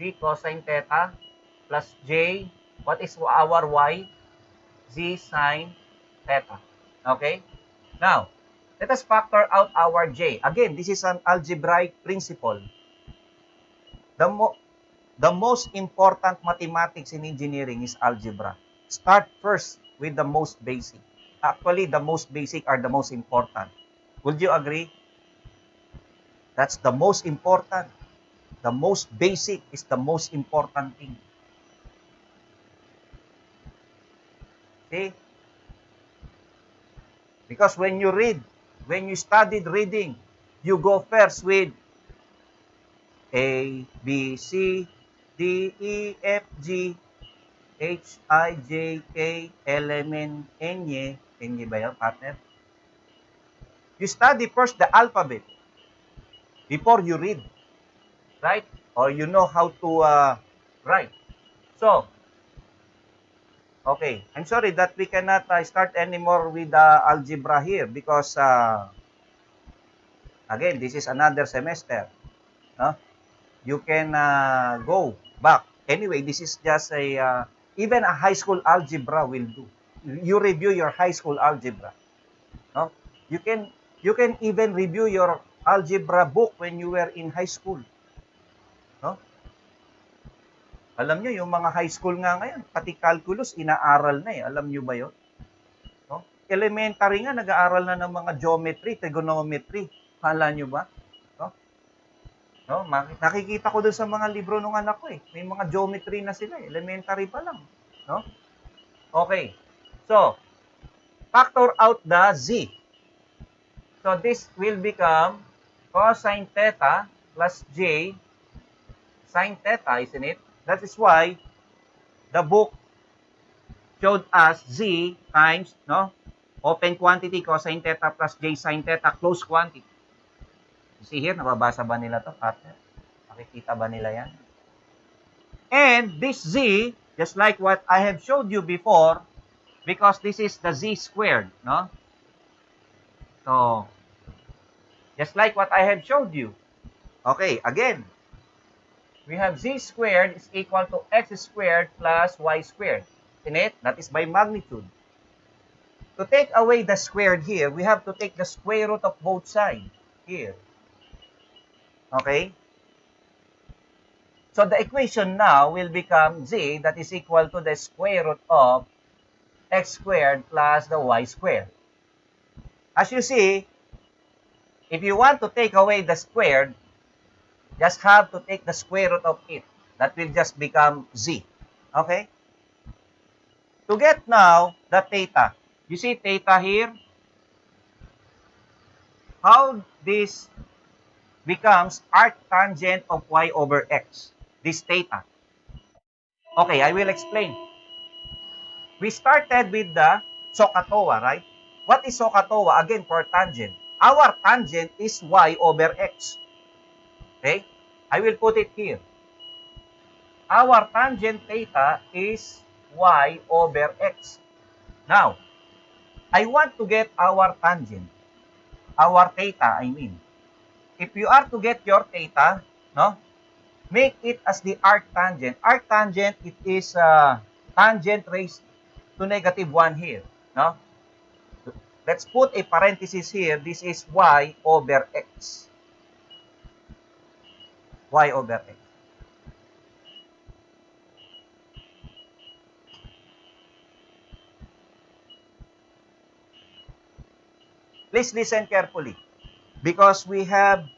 Speaker 1: z cosine theta plus j. What is our y? z sine theta. Okay? Now, let us factor out our j. Again, this is an algebraic principle. The, mo the most important mathematics in engineering is algebra. Start first with the most basic. Actually, the most basic are the most important. Would you agree? That's the most important. The most basic is the most important thing. See? Because when you read, when you studied reading, you go first with A, B, C, D, E, F, G, H, I, J, K, L, M, N, N, Y, N, Y ba yun, partner? You study first the alphabet before you read. Right? Or you know how to uh, write. So, okay. I'm sorry that we cannot uh, start anymore with uh, algebra here because, uh, again, this is another semester. No? You can uh, go back. Anyway, this is just a, uh, even a high school algebra will do. You review your high school algebra. No? You can You can even review your algebra book when you were in high school. No? Alam nyo, yung mga high school nga ngayon, pati calculus, inaaral na eh. Alam nyo ba yun? No? Elementary nga, nag-aaral na ng mga geometry, trigonometry. Kala nyo ba? No? No? Nakikita ko dun sa mga libro ng anak ko eh. May mga geometry na sila eh. Elementary pa lang. No? Okay. So, factor out the z. So this will become cosine theta plus j sine theta, isn't it? That is why the book showed us z times, no? Open quantity cosine theta plus j sine theta close quantity. See here, nababasa ba nila to, partner? Makikita ba nila yan? And this z, just like what I have showed you before, because this is the z squared, no? So, Just like what I have showed you. Okay, again. We have z squared is equal to x squared plus y squared. In it, that is by magnitude. To take away the squared here, we have to take the square root of both sides here. Okay? So the equation now will become z that is equal to the square root of x squared plus the y squared. As you see, If you want to take away the squared, just have to take the square root of it. That will just become z. Okay? To get now the theta, you see theta here? How this becomes arctangent of y over x, this theta. Okay, I will explain. We started with the SOHCAHTOA, right? What is SOHCAHTOA? Again, for tangent our tangent is y over x. Okay? I will put it here. Our tangent theta is y over x. Now, I want to get our tangent. Our theta, I mean. If you are to get your theta, no? Make it as the arctangent. Arctangent, it is uh, tangent raised to negative 1 here. No? Let's put a parenthesis here. This is y over x. y over x. Please listen carefully because we have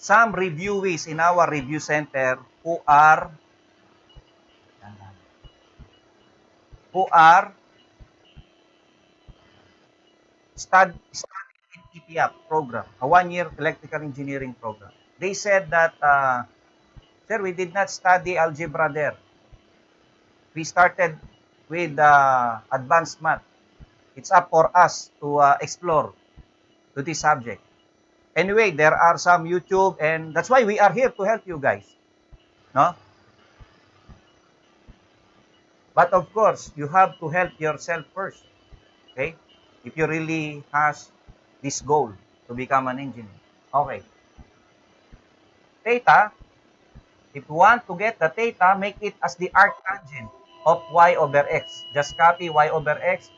Speaker 1: some reviewees in our review center who are who are study, study in EPAP program, a one-year electrical engineering program. They said that, uh, sir, we did not study algebra there. We started with uh, advanced math. It's up for us to uh, explore to this subject. Anyway, there are some YouTube and that's why we are here to help you guys. No? But of course, you have to help yourself first. Okay? If you really has this goal to become an engineer. Okay. Theta, if you want to get the theta, make it as the arctangent of y over x. Just copy y over x.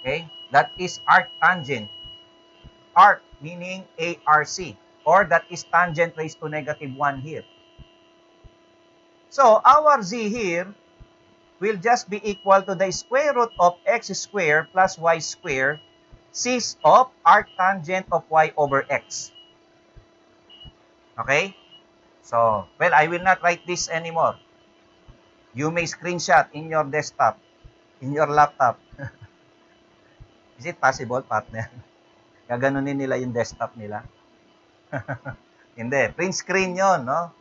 Speaker 1: Okay? That is arctangent. Arc meaning ARC or that is tangent raised to negative 1 here. So, our z here will just be equal to the square root of x squared plus y squared cis of arctangent of y over x. Okay? So, well, I will not write this anymore. You may screenshot in your desktop, in your laptop. Is it possible, partner? Gaganunin nila yung desktop nila. Hindi. Print screen yon, no?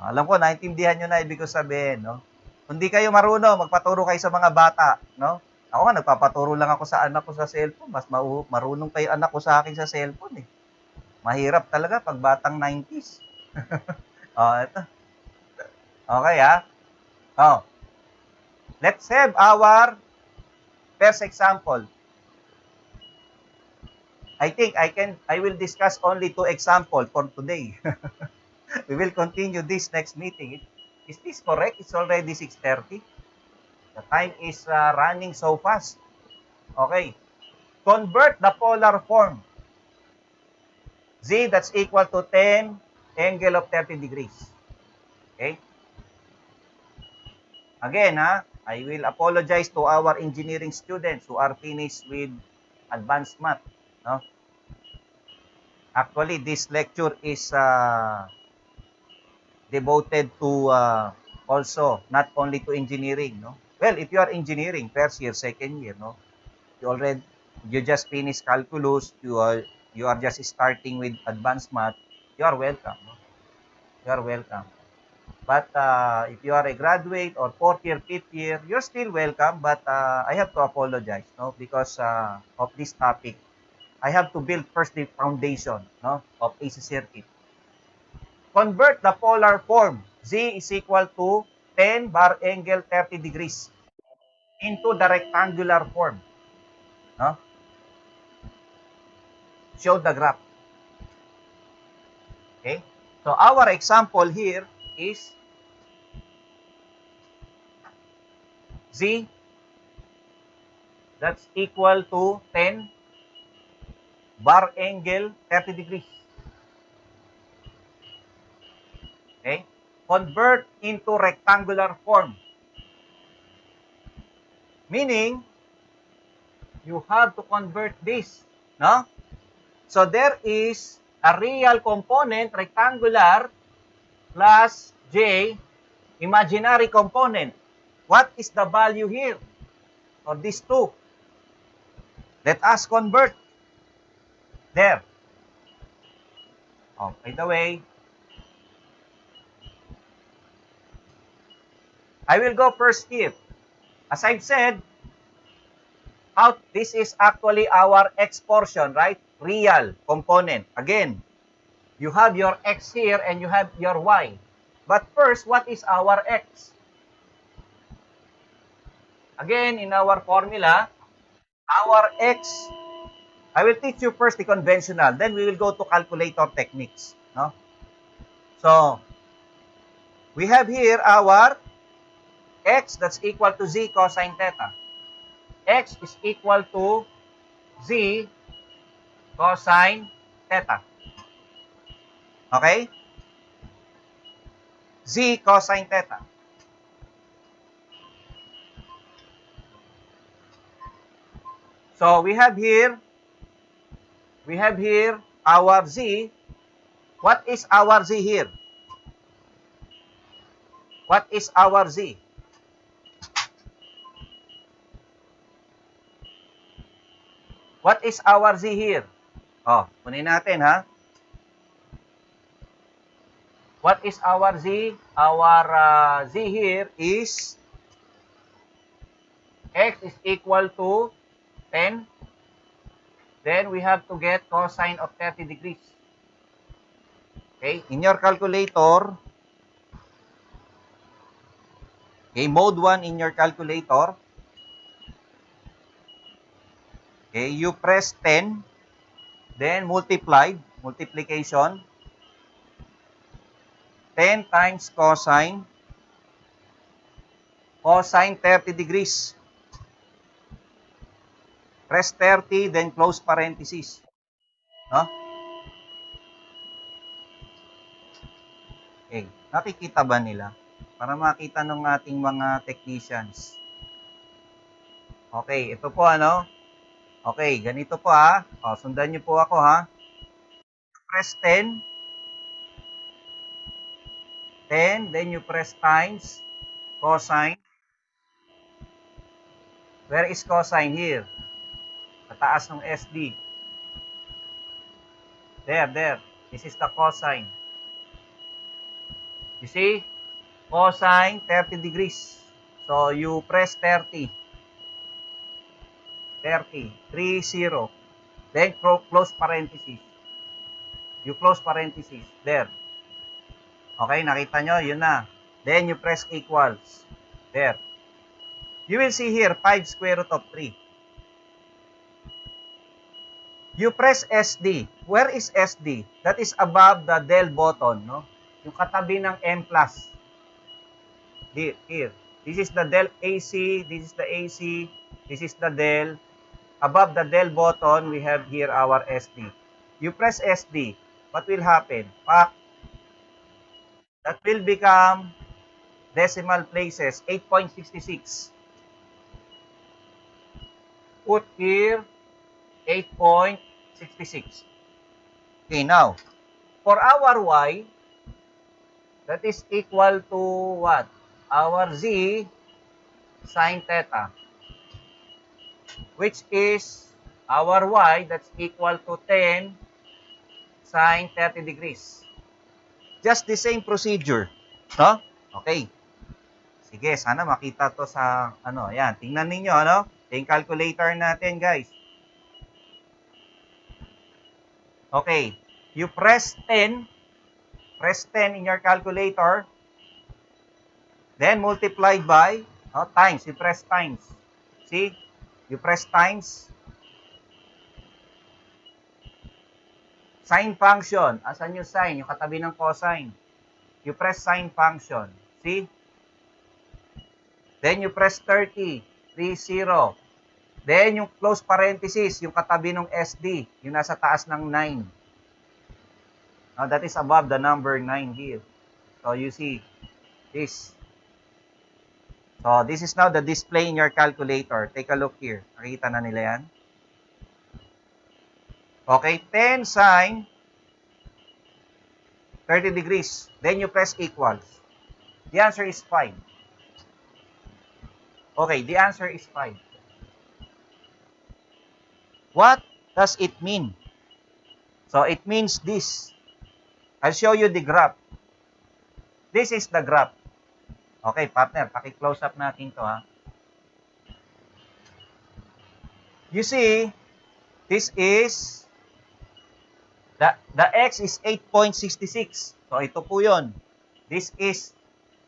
Speaker 1: Alam ko, naintindihan nyo na ibig ko sabihin, no? Kung di kayo marunong, magpaturo kayo sa mga bata, no? Ako nga, nagpapaturo lang ako sa anak ko sa cellphone. Mas marunong pa yung anak ko sa akin sa cellphone, eh. Mahirap talaga pag batang 90s. oh, ito. Okay, ha? Oh. Let's have our first example. I think I can I will discuss only two example for today. we will continue this next meeting. Is this correct? It's already 6:30. The time is uh, running so fast. Okay. Convert the polar form. Z that's equal to 10 angle of 30 degrees. Okay? Again, ha, I will apologize to our engineering students who are finished with advanced math. No? Actually, this lecture is uh, devoted to uh, also not only to engineering. No? Well, if you are engineering, first year, second year, no, you already you just finished calculus, you are you are just starting with advanced math, you are welcome. No? You are welcome. But uh, if you are a graduate or fourth year, fifth year, you're still welcome. But uh, I have to apologize, no, because uh, of this topic. I have to build first the foundation, no, of AC circuit. Convert the polar form. Z is equal to 10 bar angle 30 degrees into the rectangular form. No? Show the graph. Okay? So our example here is Z that's equal to 10 bar angle 30 degrees. Okay? Convert into rectangular form. Meaning, you have to convert this. No? So, there is a real component, rectangular, plus J, imaginary component. What is the value here? For these two? Let us convert. There. Oh, by the way, I will go first here. As I've said, out this is actually our x portion, right? Real component. Again, you have your x here and you have your y. But first, what is our x? Again, in our formula, our x I will teach you first the conventional, then we will go to calculator techniques. No? So, we have here our x that's equal to z cosine theta. x is equal to z cosine theta. Okay? z cosine theta. So, we have here we have here our z. What is our z here? What is our z? What is our z here? Oh, kunin natin ha. What is our z? Our uh, z here is x is equal to 10 then we have to get cosine of 30 degrees. Okay, in your calculator, okay, mode 1 in your calculator, okay, you press 10, then multiply, multiplication, 10 times cosine, cosine 30 degrees. Press 30, then close parenthesis. No? Okay. Nakikita ba nila? Para makita ng ating mga technicians. Okay, ito po ano? Okay, ganito po ha. O, sundan niyo po ako ha. Press 10. 10, then you press times cosine. Where is cosine here? Pataas ng SD. There, there. This is the cosine. You see? Cosine 30 degrees. So, you press 30. 30. 3, 0. Then, close parenthesis. You close parenthesis. There. Okay, nakita nyo? Yun na. Then, you press equals. There. You will see here, 5 square root of 3. You press SD. Where is SD? That is above the del button, no? Yung katabi ng M+. Here. This is the del AC. This is the AC. This is the del. Above the del button, we have here our SD. You press SD. What will happen? Pak. That will become decimal places, 8.66. Put here, 8.66. Okay, now, for our y, that is equal to what? Our z sine theta, which is our y, that's equal to 10 sine 30 degrees. Just the same procedure. No? Okay. Sige, sana makita to sa, ano, yan. Tingnan ninyo, ano? Yung calculator natin, guys. Okay. You press 10. Press 10 in your calculator. Then multiply by oh, times. You press times. See? You press times. Sine function. Asan yung sine? Yung katabi ng cosine. You press sine function. See? Then you press 30. 30. Then yung close parenthesis, yung katabi ng SD, yung nasa taas ng 9. Now that is above the number 9 here. So you see this. So this is now the display in your calculator. Take a look here. Nakita na nila yan. Okay, 10 sine 30 degrees. Then you press equals. The answer is 5. Okay, the answer is 5. What does it mean? So it means this. I'll show you the graph. This is the graph. Okay, partner, paki-close up natin to ha. You see, this is the the x is 8.66. So ito po 'yon. This is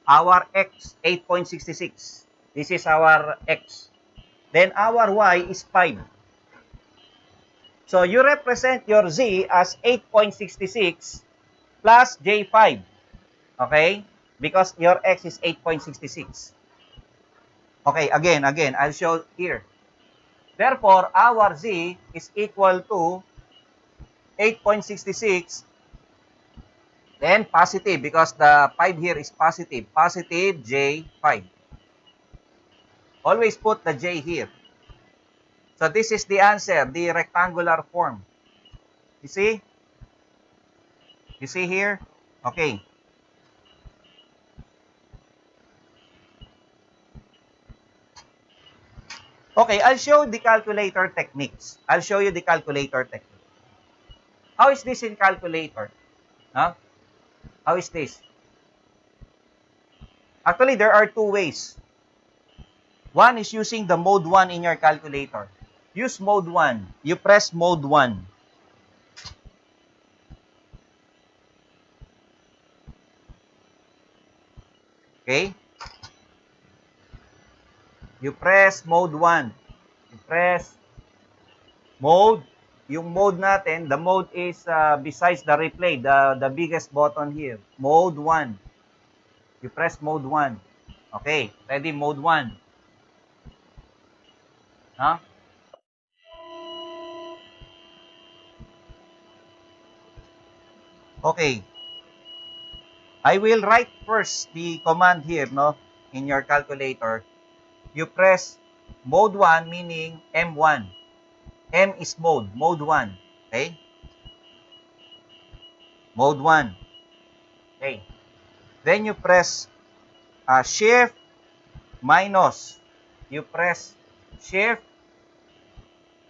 Speaker 1: our x 8.66. This is our x. Then our y is 5. So you represent your z as 8.66 plus j5. Okay? Because your x is 8.66. Okay, again, again, I'll show here. Therefore, our z is equal to 8.66 then positive because the 5 here is positive. Positive j5. Always put the j here. So this is the answer, the rectangular form. You see? You see here? Okay. Okay, I'll show the calculator techniques. I'll show you the calculator technique. How is this in calculator? Huh? How is this? Actually, there are two ways. One is using the mode 1 in your calculator. use mode 1. You press mode 1. Okay? You press mode 1. You press mode. Yung mode natin, the mode is uh, besides the replay, the, the biggest button here. Mode 1. You press mode 1. Okay, ready? Mode 1. Huh? Okay. I will write first the command here, no? In your calculator. You press mode 1, meaning M1. M is mode, mode 1. Okay? Mode 1. Okay. Then you press uh, shift minus. You press shift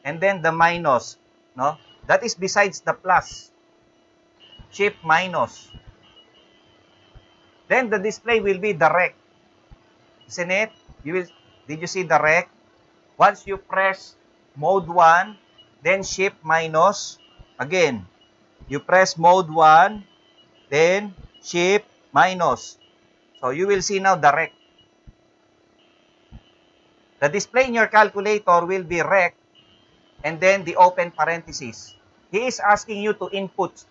Speaker 1: and then the minus, no? That is besides the plus. Shift minus. Then the display will be direct. Isn't it? You will did you see the rec? Once you press mode 1, then shift minus, again, you press mode 1, then shift minus. So you will see now the rec. The display in your calculator will be rec and then the open parenthesis. He is asking you to input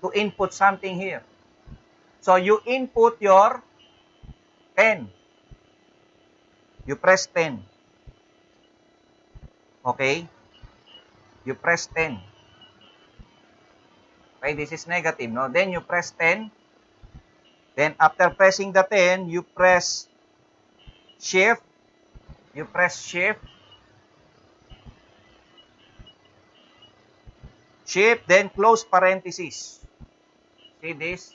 Speaker 1: to input something here. So you input your 10. You press 10. Okay? You press 10. Okay, this is negative, no? Then you press 10. Then after pressing the 10, you press shift. You press shift. Shift, then close parenthesis. See this?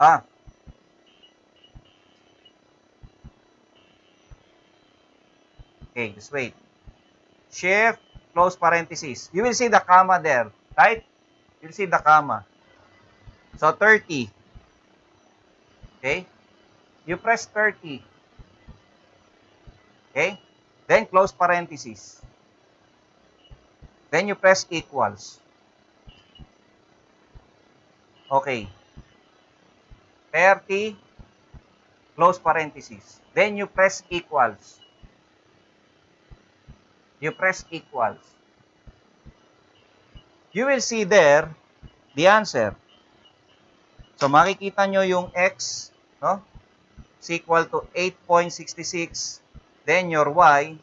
Speaker 1: Ah, Okay, just wait. Shift, close parenthesis. You will see the comma there, right? You'll see the comma. So, 30. Okay? You press 30. Okay? Then, close parenthesis. Then, you press equals. Okay. 30, close parenthesis. Then, you press equals you press equals. You will see there the answer. So makikita nyo yung x, no? is equal to 8.66. Then your y,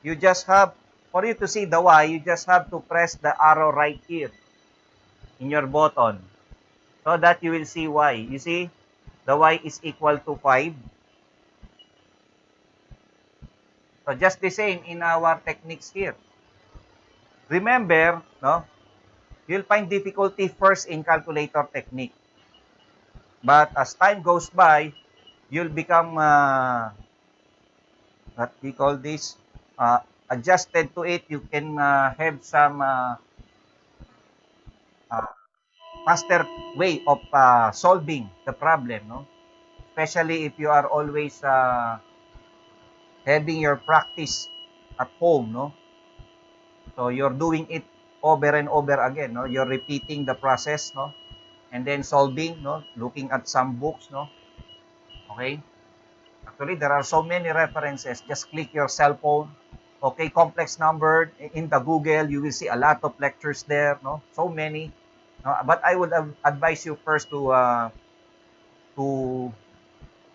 Speaker 1: you just have, for you to see the y, you just have to press the arrow right here in your button so that you will see y. You see, the y is equal to 5. So just the same in our techniques here. Remember, no? You'll find difficulty first in calculator technique. But as time goes by, you'll become uh, what we call this uh, adjusted to it. You can uh, have some uh, uh, faster way of uh, solving the problem, no? Especially if you are always uh, having your practice at home, no? So you're doing it over and over again, no? You're repeating the process, no? And then solving, no? Looking at some books, no? Okay? Actually, there are so many references. Just click your cell phone. Okay, complex number in the Google, you will see a lot of lectures there, no? So many. No? But I would advise you first to uh, to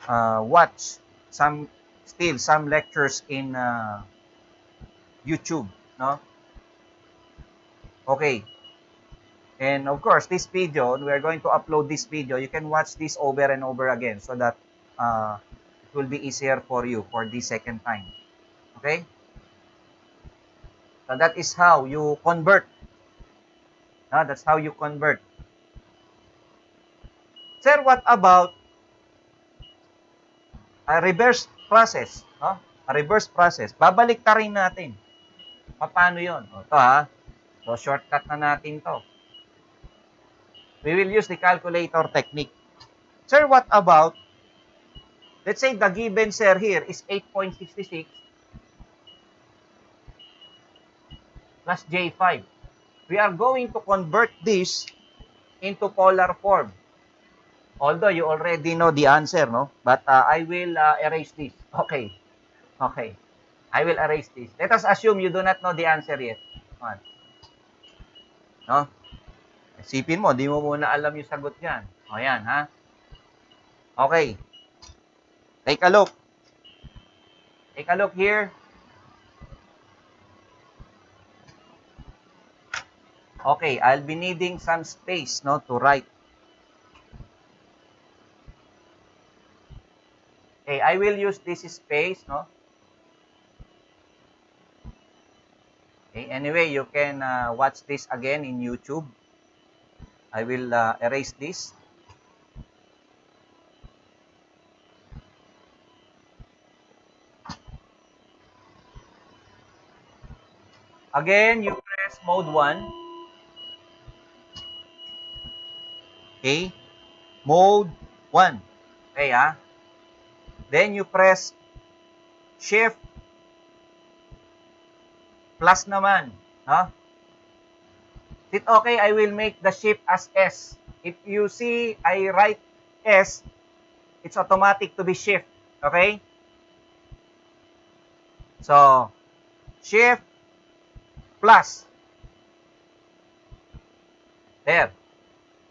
Speaker 1: uh, watch some still some lectures in uh, YouTube, no? Okay. And of course, this video, we are going to upload this video. You can watch this over and over again so that uh, it will be easier for you for the second time. Okay? So that is how you convert. Uh, that's how you convert. Sir, what about a reverse process, no? A reverse process. Babalik ta rin natin. Paano yon? O, to ha. So, shortcut na natin to. We will use the calculator technique. Sir, what about, let's say the given sir here is 8.66 plus J5. We are going to convert this into polar form. Although you already know the answer, no? But uh, I will uh, erase this. Okay. Okay. I will erase this. Let us assume you do not know the answer yet. One. No? Isipin mo, di mo muna alam yung sagot niyan. O yan, ha? Okay. Take a look. Take a look here. Okay, I'll be needing some space no to write. Okay, I will use this space no Okay, anyway, you can uh, watch this again in YouTube. I will uh, erase this. Again, you press mode 1. Okay? Mode 1. Okay, ah. Then you press shift Plus naman. Is it okay? I will make the shift as S. If you see I write S, it's automatic to be shift. Okay? So, shift plus. There.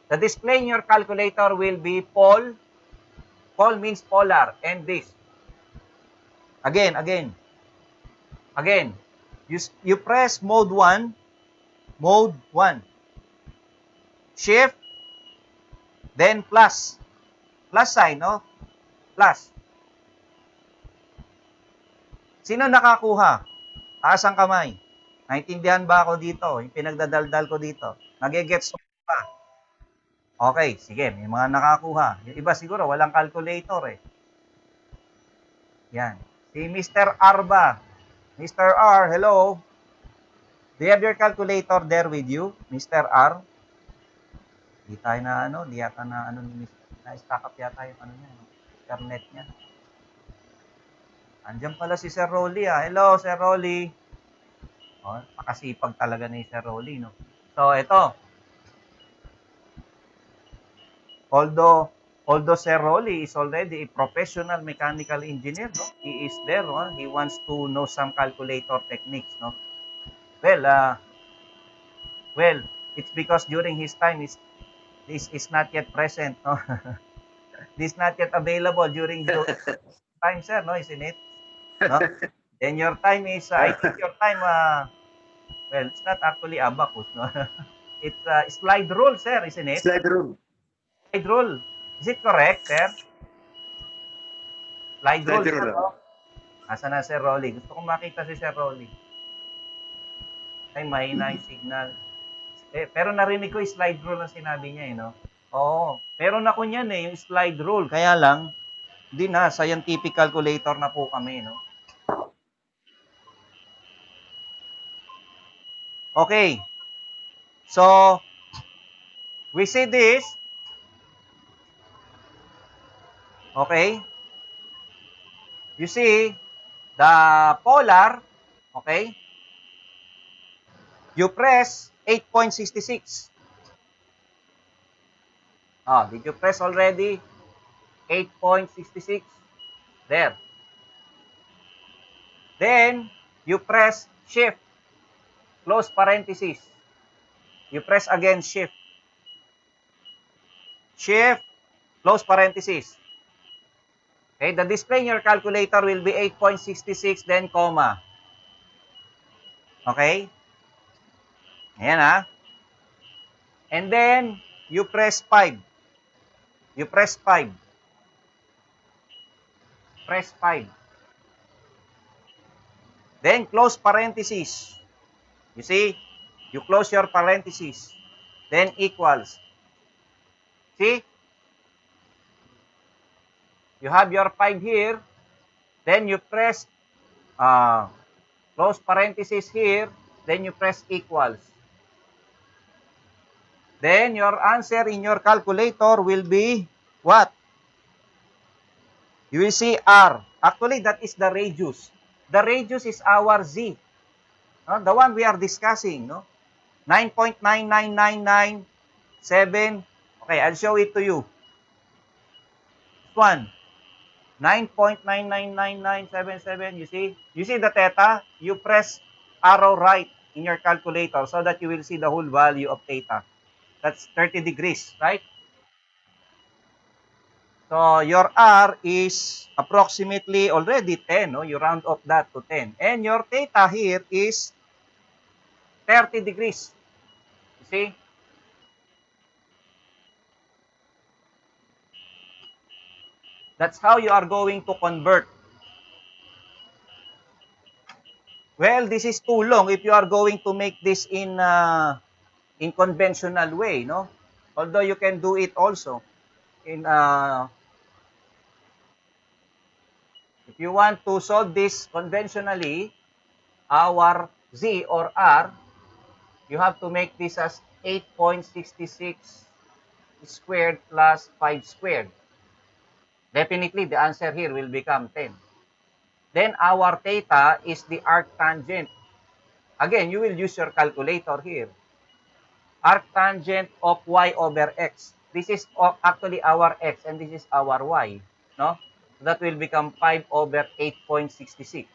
Speaker 1: The display in your calculator will be pol. Pol means polar. And this. Again, again. Again. You, you press mode 1, mode 1. Shift, then plus. Plus sign, no? Plus. Sino nakakuha? Taas ang kamay. Naintindihan ba ako dito? Yung pinagdadaldal ko dito. Nagigets pa. Okay, sige. May mga nakakuha. Yung iba siguro, walang calculator eh. Yan. Si Mr. Arba. Mr. R, hello. Do you have your calculator there with you, Mr. R? Di tayo na ano, di yata na ano ni Mr. Na-stack up yata yung ano niya, internet niya. Andiyan pala si Sir Rolly ah. Hello, Sir Rolly. Oh, pakasipag talaga ni Sir Rolly, no? So, ito. Although although Sir Rolly is already a professional mechanical engineer, no? he is there, no? he wants to know some calculator techniques. No? Well, uh, well, it's because during his time, is this is not yet present. No? this is not yet available during the time, sir, no? isn't it? No? Then your time is, uh, I think your time, uh, well, it's not actually abacus. No? it's uh, slide rule, sir, isn't it?
Speaker 2: Slide rule.
Speaker 1: Slide rule. Is it correct, sir? Slide rule.
Speaker 2: Slide rule.
Speaker 1: Sir, Asa na Sir Rolly? Gusto kong makita si Sir Rolly. Ay, mahina yung signal. Eh, pero narinig ko yung slide rule ang sinabi niya, eh, no? Oo. Meron ako niyan eh, yung slide rule. Kaya lang, hindi na, scientific calculator na po kami, no? Okay. So, we see this Okay? You see, the polar, okay? You press 8.66. Ah, did you press already? 8.66. There. Then, you press shift. Close parenthesis. You press again shift. Shift, close parenthesis. Okay, the display in your calculator will be 8.66 then comma. Okay? Ayan ha. And then, you press 5. You press 5. Press 5. Then, close parenthesis. You see? You close your parenthesis. Then, equals. See? You have your 5 here, then you press uh, close parenthesis here, then you press equals. Then your answer in your calculator will be what? You will see R. Actually, that is the radius. The radius is our Z. No? The one we are discussing, no? 9.99997. Okay, I'll show it to you. This one. 9.99997, you see? You see the theta? You press arrow right in your calculator so that you will see the whole value of theta. That's 30 degrees, right? So your R is approximately already 10, no? You round off that to 10. And your theta here is 30 degrees. You see? That's how you are going to convert. Well, this is too long if you are going to make this in uh, in conventional way, no? Although you can do it also in uh, if you want to solve this conventionally, our Z or R, you have to make this as 8.66 squared plus 5 squared. Definitely, the answer here will become 10. Then our theta is the arctangent. Again, you will use your calculator here. Arctangent of y over x. This is actually our x and this is our y. No? That will become 5 over 8.66.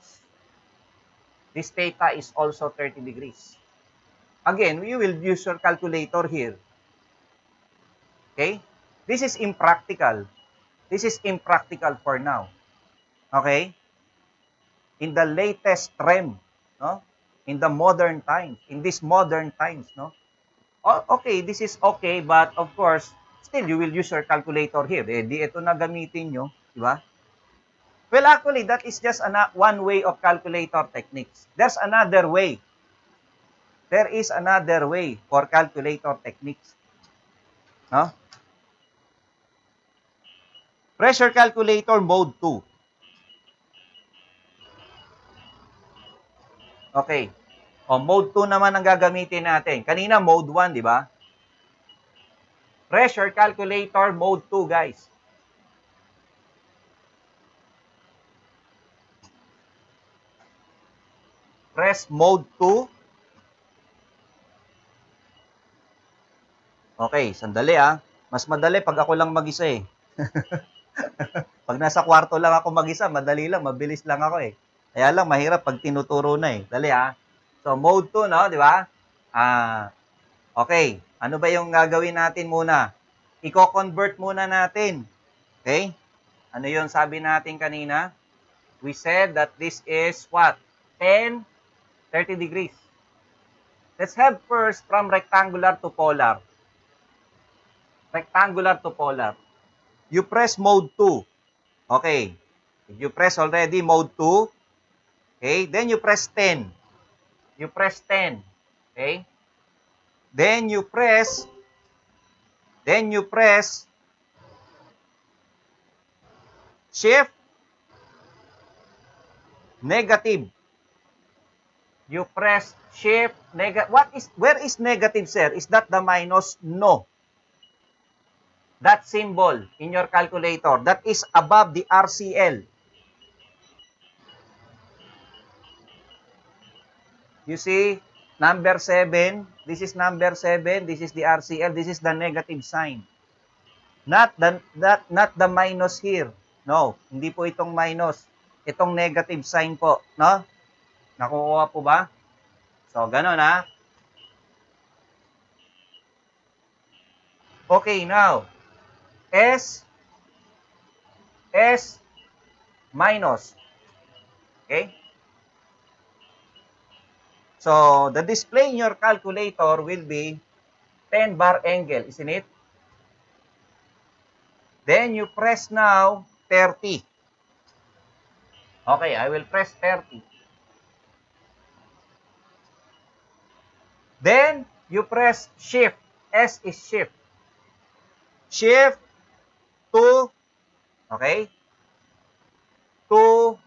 Speaker 1: This theta is also 30 degrees. Again, you will use your calculator here. Okay? This is impractical. This is impractical for now. Okay? In the latest trend, no? In the modern times, in these modern times, no? okay, this is okay, but of course, still you will use your calculator here. Eh, di ito na gamitin nyo, di ba? Well, actually, that is just an, one way of calculator techniques. There's another way. There is another way for calculator techniques. No? Pressure calculator mode 2. Okay. O, mode 2 naman ang gagamitin natin. Kanina, mode 1, di ba? Pressure calculator mode 2, guys. Press mode 2. Okay, sandali ah. Mas madali pag ako lang mag-isa eh. pag nasa kwarto lang ako mag-isa, madali lang, mabilis lang ako eh. Kaya lang, mahirap pag tinuturo na eh. Dali ah. So, mode 2, no? Di ba? Ah, okay. Ano ba yung gagawin natin muna? Iko-convert muna natin. Okay? Ano yung sabi natin kanina? We said that this is what? 10, 30 degrees. Let's have first from rectangular to polar. Rectangular to polar you press mode 2. Okay. If you press already mode 2, okay, then you press 10. You press 10. Okay? Then you press then you press shift negative. You press shift negative. What is where is negative, sir? Is that the minus? No that symbol in your calculator that is above the RCL. You see, number 7, this is number 7, this is the RCL, this is the negative sign. Not the, that, not the minus here. No, hindi po itong minus. Itong negative sign po. No? Nakukuha po ba? So, ganun ha. Okay, now, S S minus. Okay? So, the display in your calculator will be 10 bar angle, isn't it? Then you press now 30. Okay, I will press 30. Then you press shift. S is shift. Shift 2, okay? 2,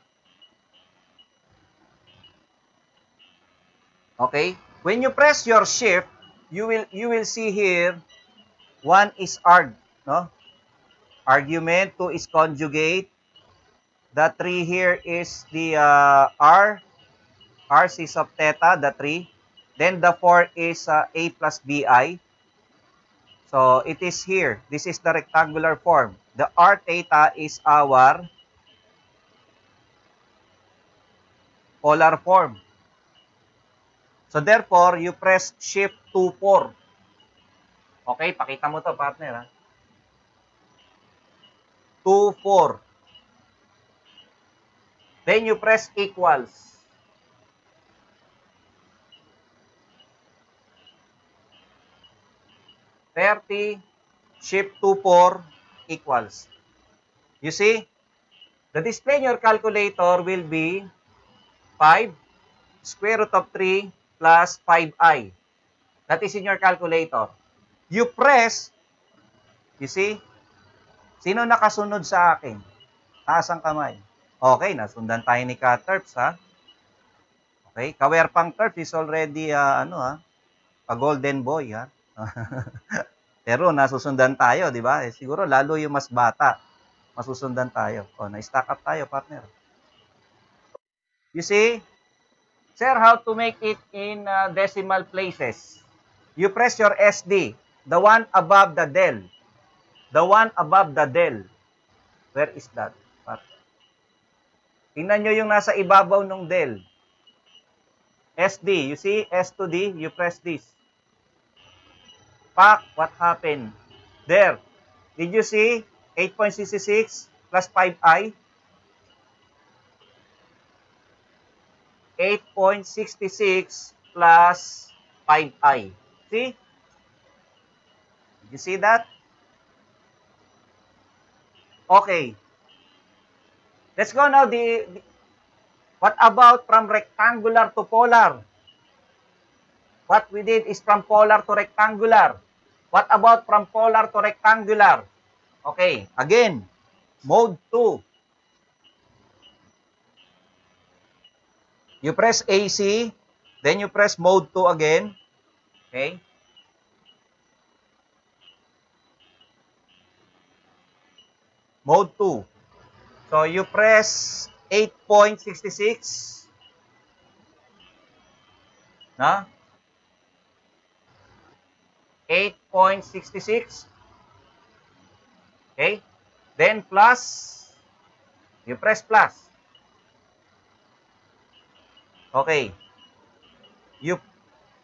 Speaker 1: okay? When you press your shift, you will you will see here, one is arg, no? Argument, two is conjugate. The three here is the uh, R. r cis of theta, the 3. Then the 4 is uh, a plus bi. So it is here. This is the rectangular form. The r theta is our polar form. So therefore, you press shift 2, 4. Okay, pakita mo to partner ha. 2, 4. Then you press equals. Thirty, shift to four equals. You see, the display in your calculator will be 5 square root of 3 plus 5i. That is in your calculator. You press, you see, sino nakasunod sa akin? Taas ang kamay. Okay, nasundan tayo ni Katerps, ha? Okay, Kawer pang Terps is already, uh, ano ha, a golden boy, ha? Pero nasusundan tayo, di ba? Eh, siguro lalo yung mas bata, masusundan tayo. O, na-stack up tayo, partner. You see, Sir, how to make it in uh, decimal places? You press your SD, the one above the del. The one above the del. Where is that? Tingnan nyo yung nasa ibabaw ng del. SD, you see, S to D, you press this. Pak, what happened? There. Did you see 8.66 plus 5i? 8.66 plus 5i. See? Did you see that? Okay. Let's go now. The, the, what about from rectangular to polar? What we did is from polar to rectangular. What about from polar to rectangular? Okay, again, mode 2. You press AC, then you press mode 2 again. Okay? Mode 2. So you press 8.66. Na? 8.66. Okay? Then plus, you press plus. Okay. You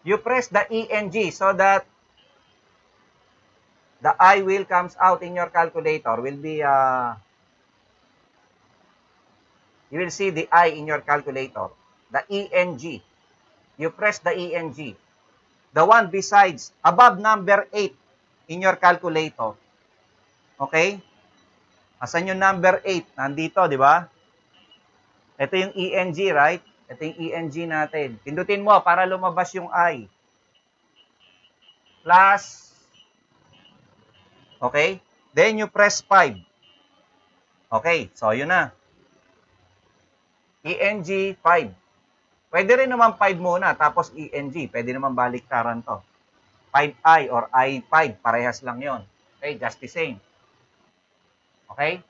Speaker 1: you press the ENG so that the I will comes out in your calculator will be uh, you will see the I in your calculator. The ENG. You press the ENG. The one besides, above number 8 in your calculator. Okay? Asan yung number 8? Nandito, di ba? Ito yung ENG, right? Ito yung ENG natin. Pindutin mo para lumabas yung I. Plus. Okay? Then you press 5. Okay, so yun na. ENG 5. Pwede rin naman 5 muna, tapos ENG. Pwede naman baliktaran to. 5I or I5, parehas lang yon. Okay, just the same. Okay?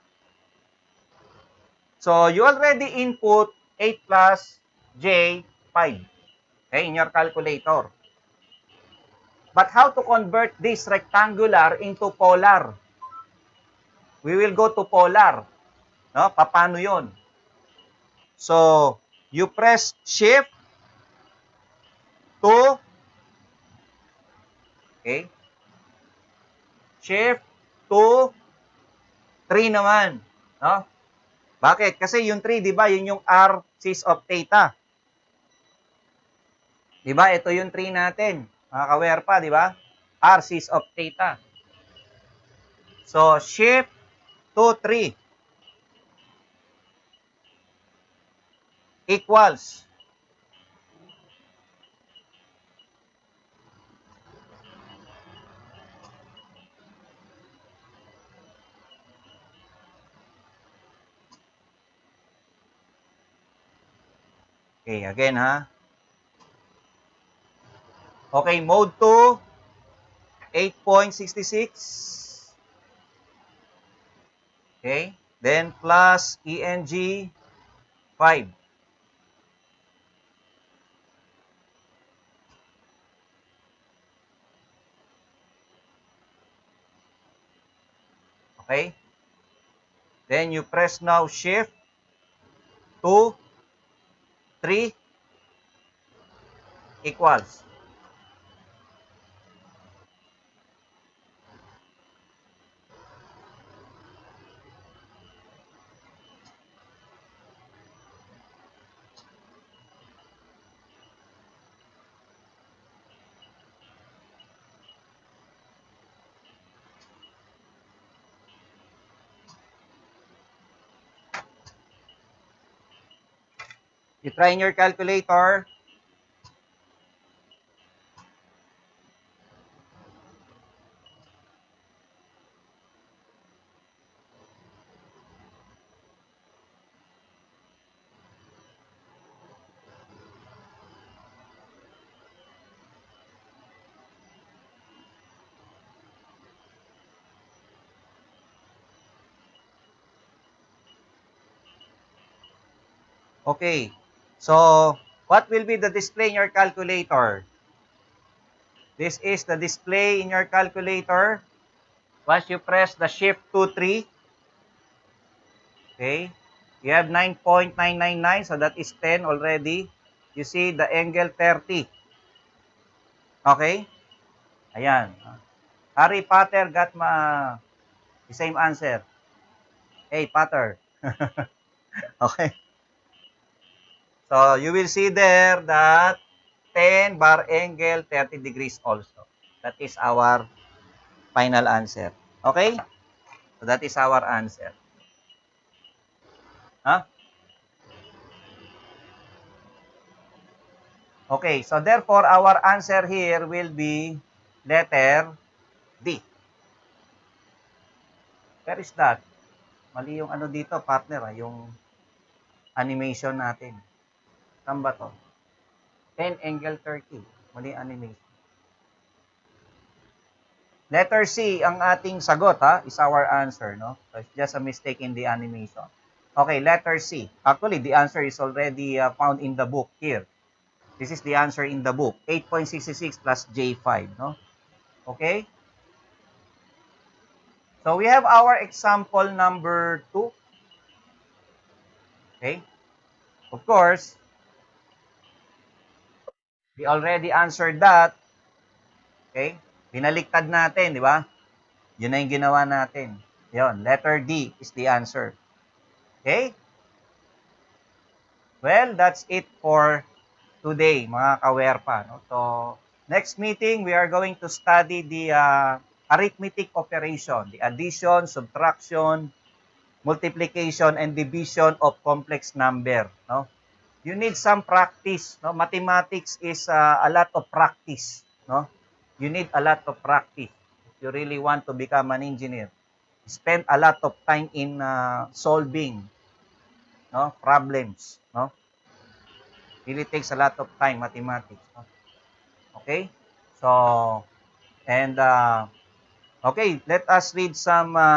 Speaker 1: So, you already input 8 plus J5. Okay, in your calculator. But how to convert this rectangular into polar? We will go to polar. No? Paano yon? So, you press shift to okay? Shift to 3 naman, no? Bakit? Kasi yung 3, 'di ba, yun yung r cis of theta. 'Di ba? Ito yung 3 natin. Makaka-aware pa, 'di ba? R cis of theta. So, shift to 3 equals Okay, again ha. Okay, mode 2, 8.66. Okay, then plus ENG 5. Okay? Then you press now shift 2 3 equals try in your calculator. Okay. So, what will be the display in your calculator? This is the display in your calculator. Once you press the shift 2, 3, okay, you have 9.999, so that is 10 already. You see the angle 30. Okay? Ayan. Harry Potter got ma the same answer. Hey, Potter. okay. So, you will see there that 10 bar angle 30 degrees also. That is our final answer. Okay? So, that is our answer. Huh? Okay, so therefore, our answer here will be letter D. Where is that? Mali yung ano dito, partner, ah, yung animation natin. Saan ba to? 10 angle 30. Mali animation. Letter C, ang ating sagot ha, is our answer, no? So it's just a mistake in the animation. Okay, letter C. Actually, the answer is already uh, found in the book here. This is the answer in the book. 8.66 plus J5, no? Okay? So we have our example number 2. Okay? Of course, we already answered that. Okay? Binaliktad natin, di ba? Yun na yung ginawa natin. Yun, letter D is the answer. Okay? Well, that's it for today, mga kawerpa. No? So, next meeting, we are going to study the uh, arithmetic operation, the addition, subtraction, multiplication, and division of complex number. No? You need some practice. No? Mathematics is uh, a lot of practice. No? You need a lot of practice if you really want to become an engineer. Spend a lot of time in uh, solving no problems no really takes a lot of time mathematics no? okay so and uh, okay let us read some uh,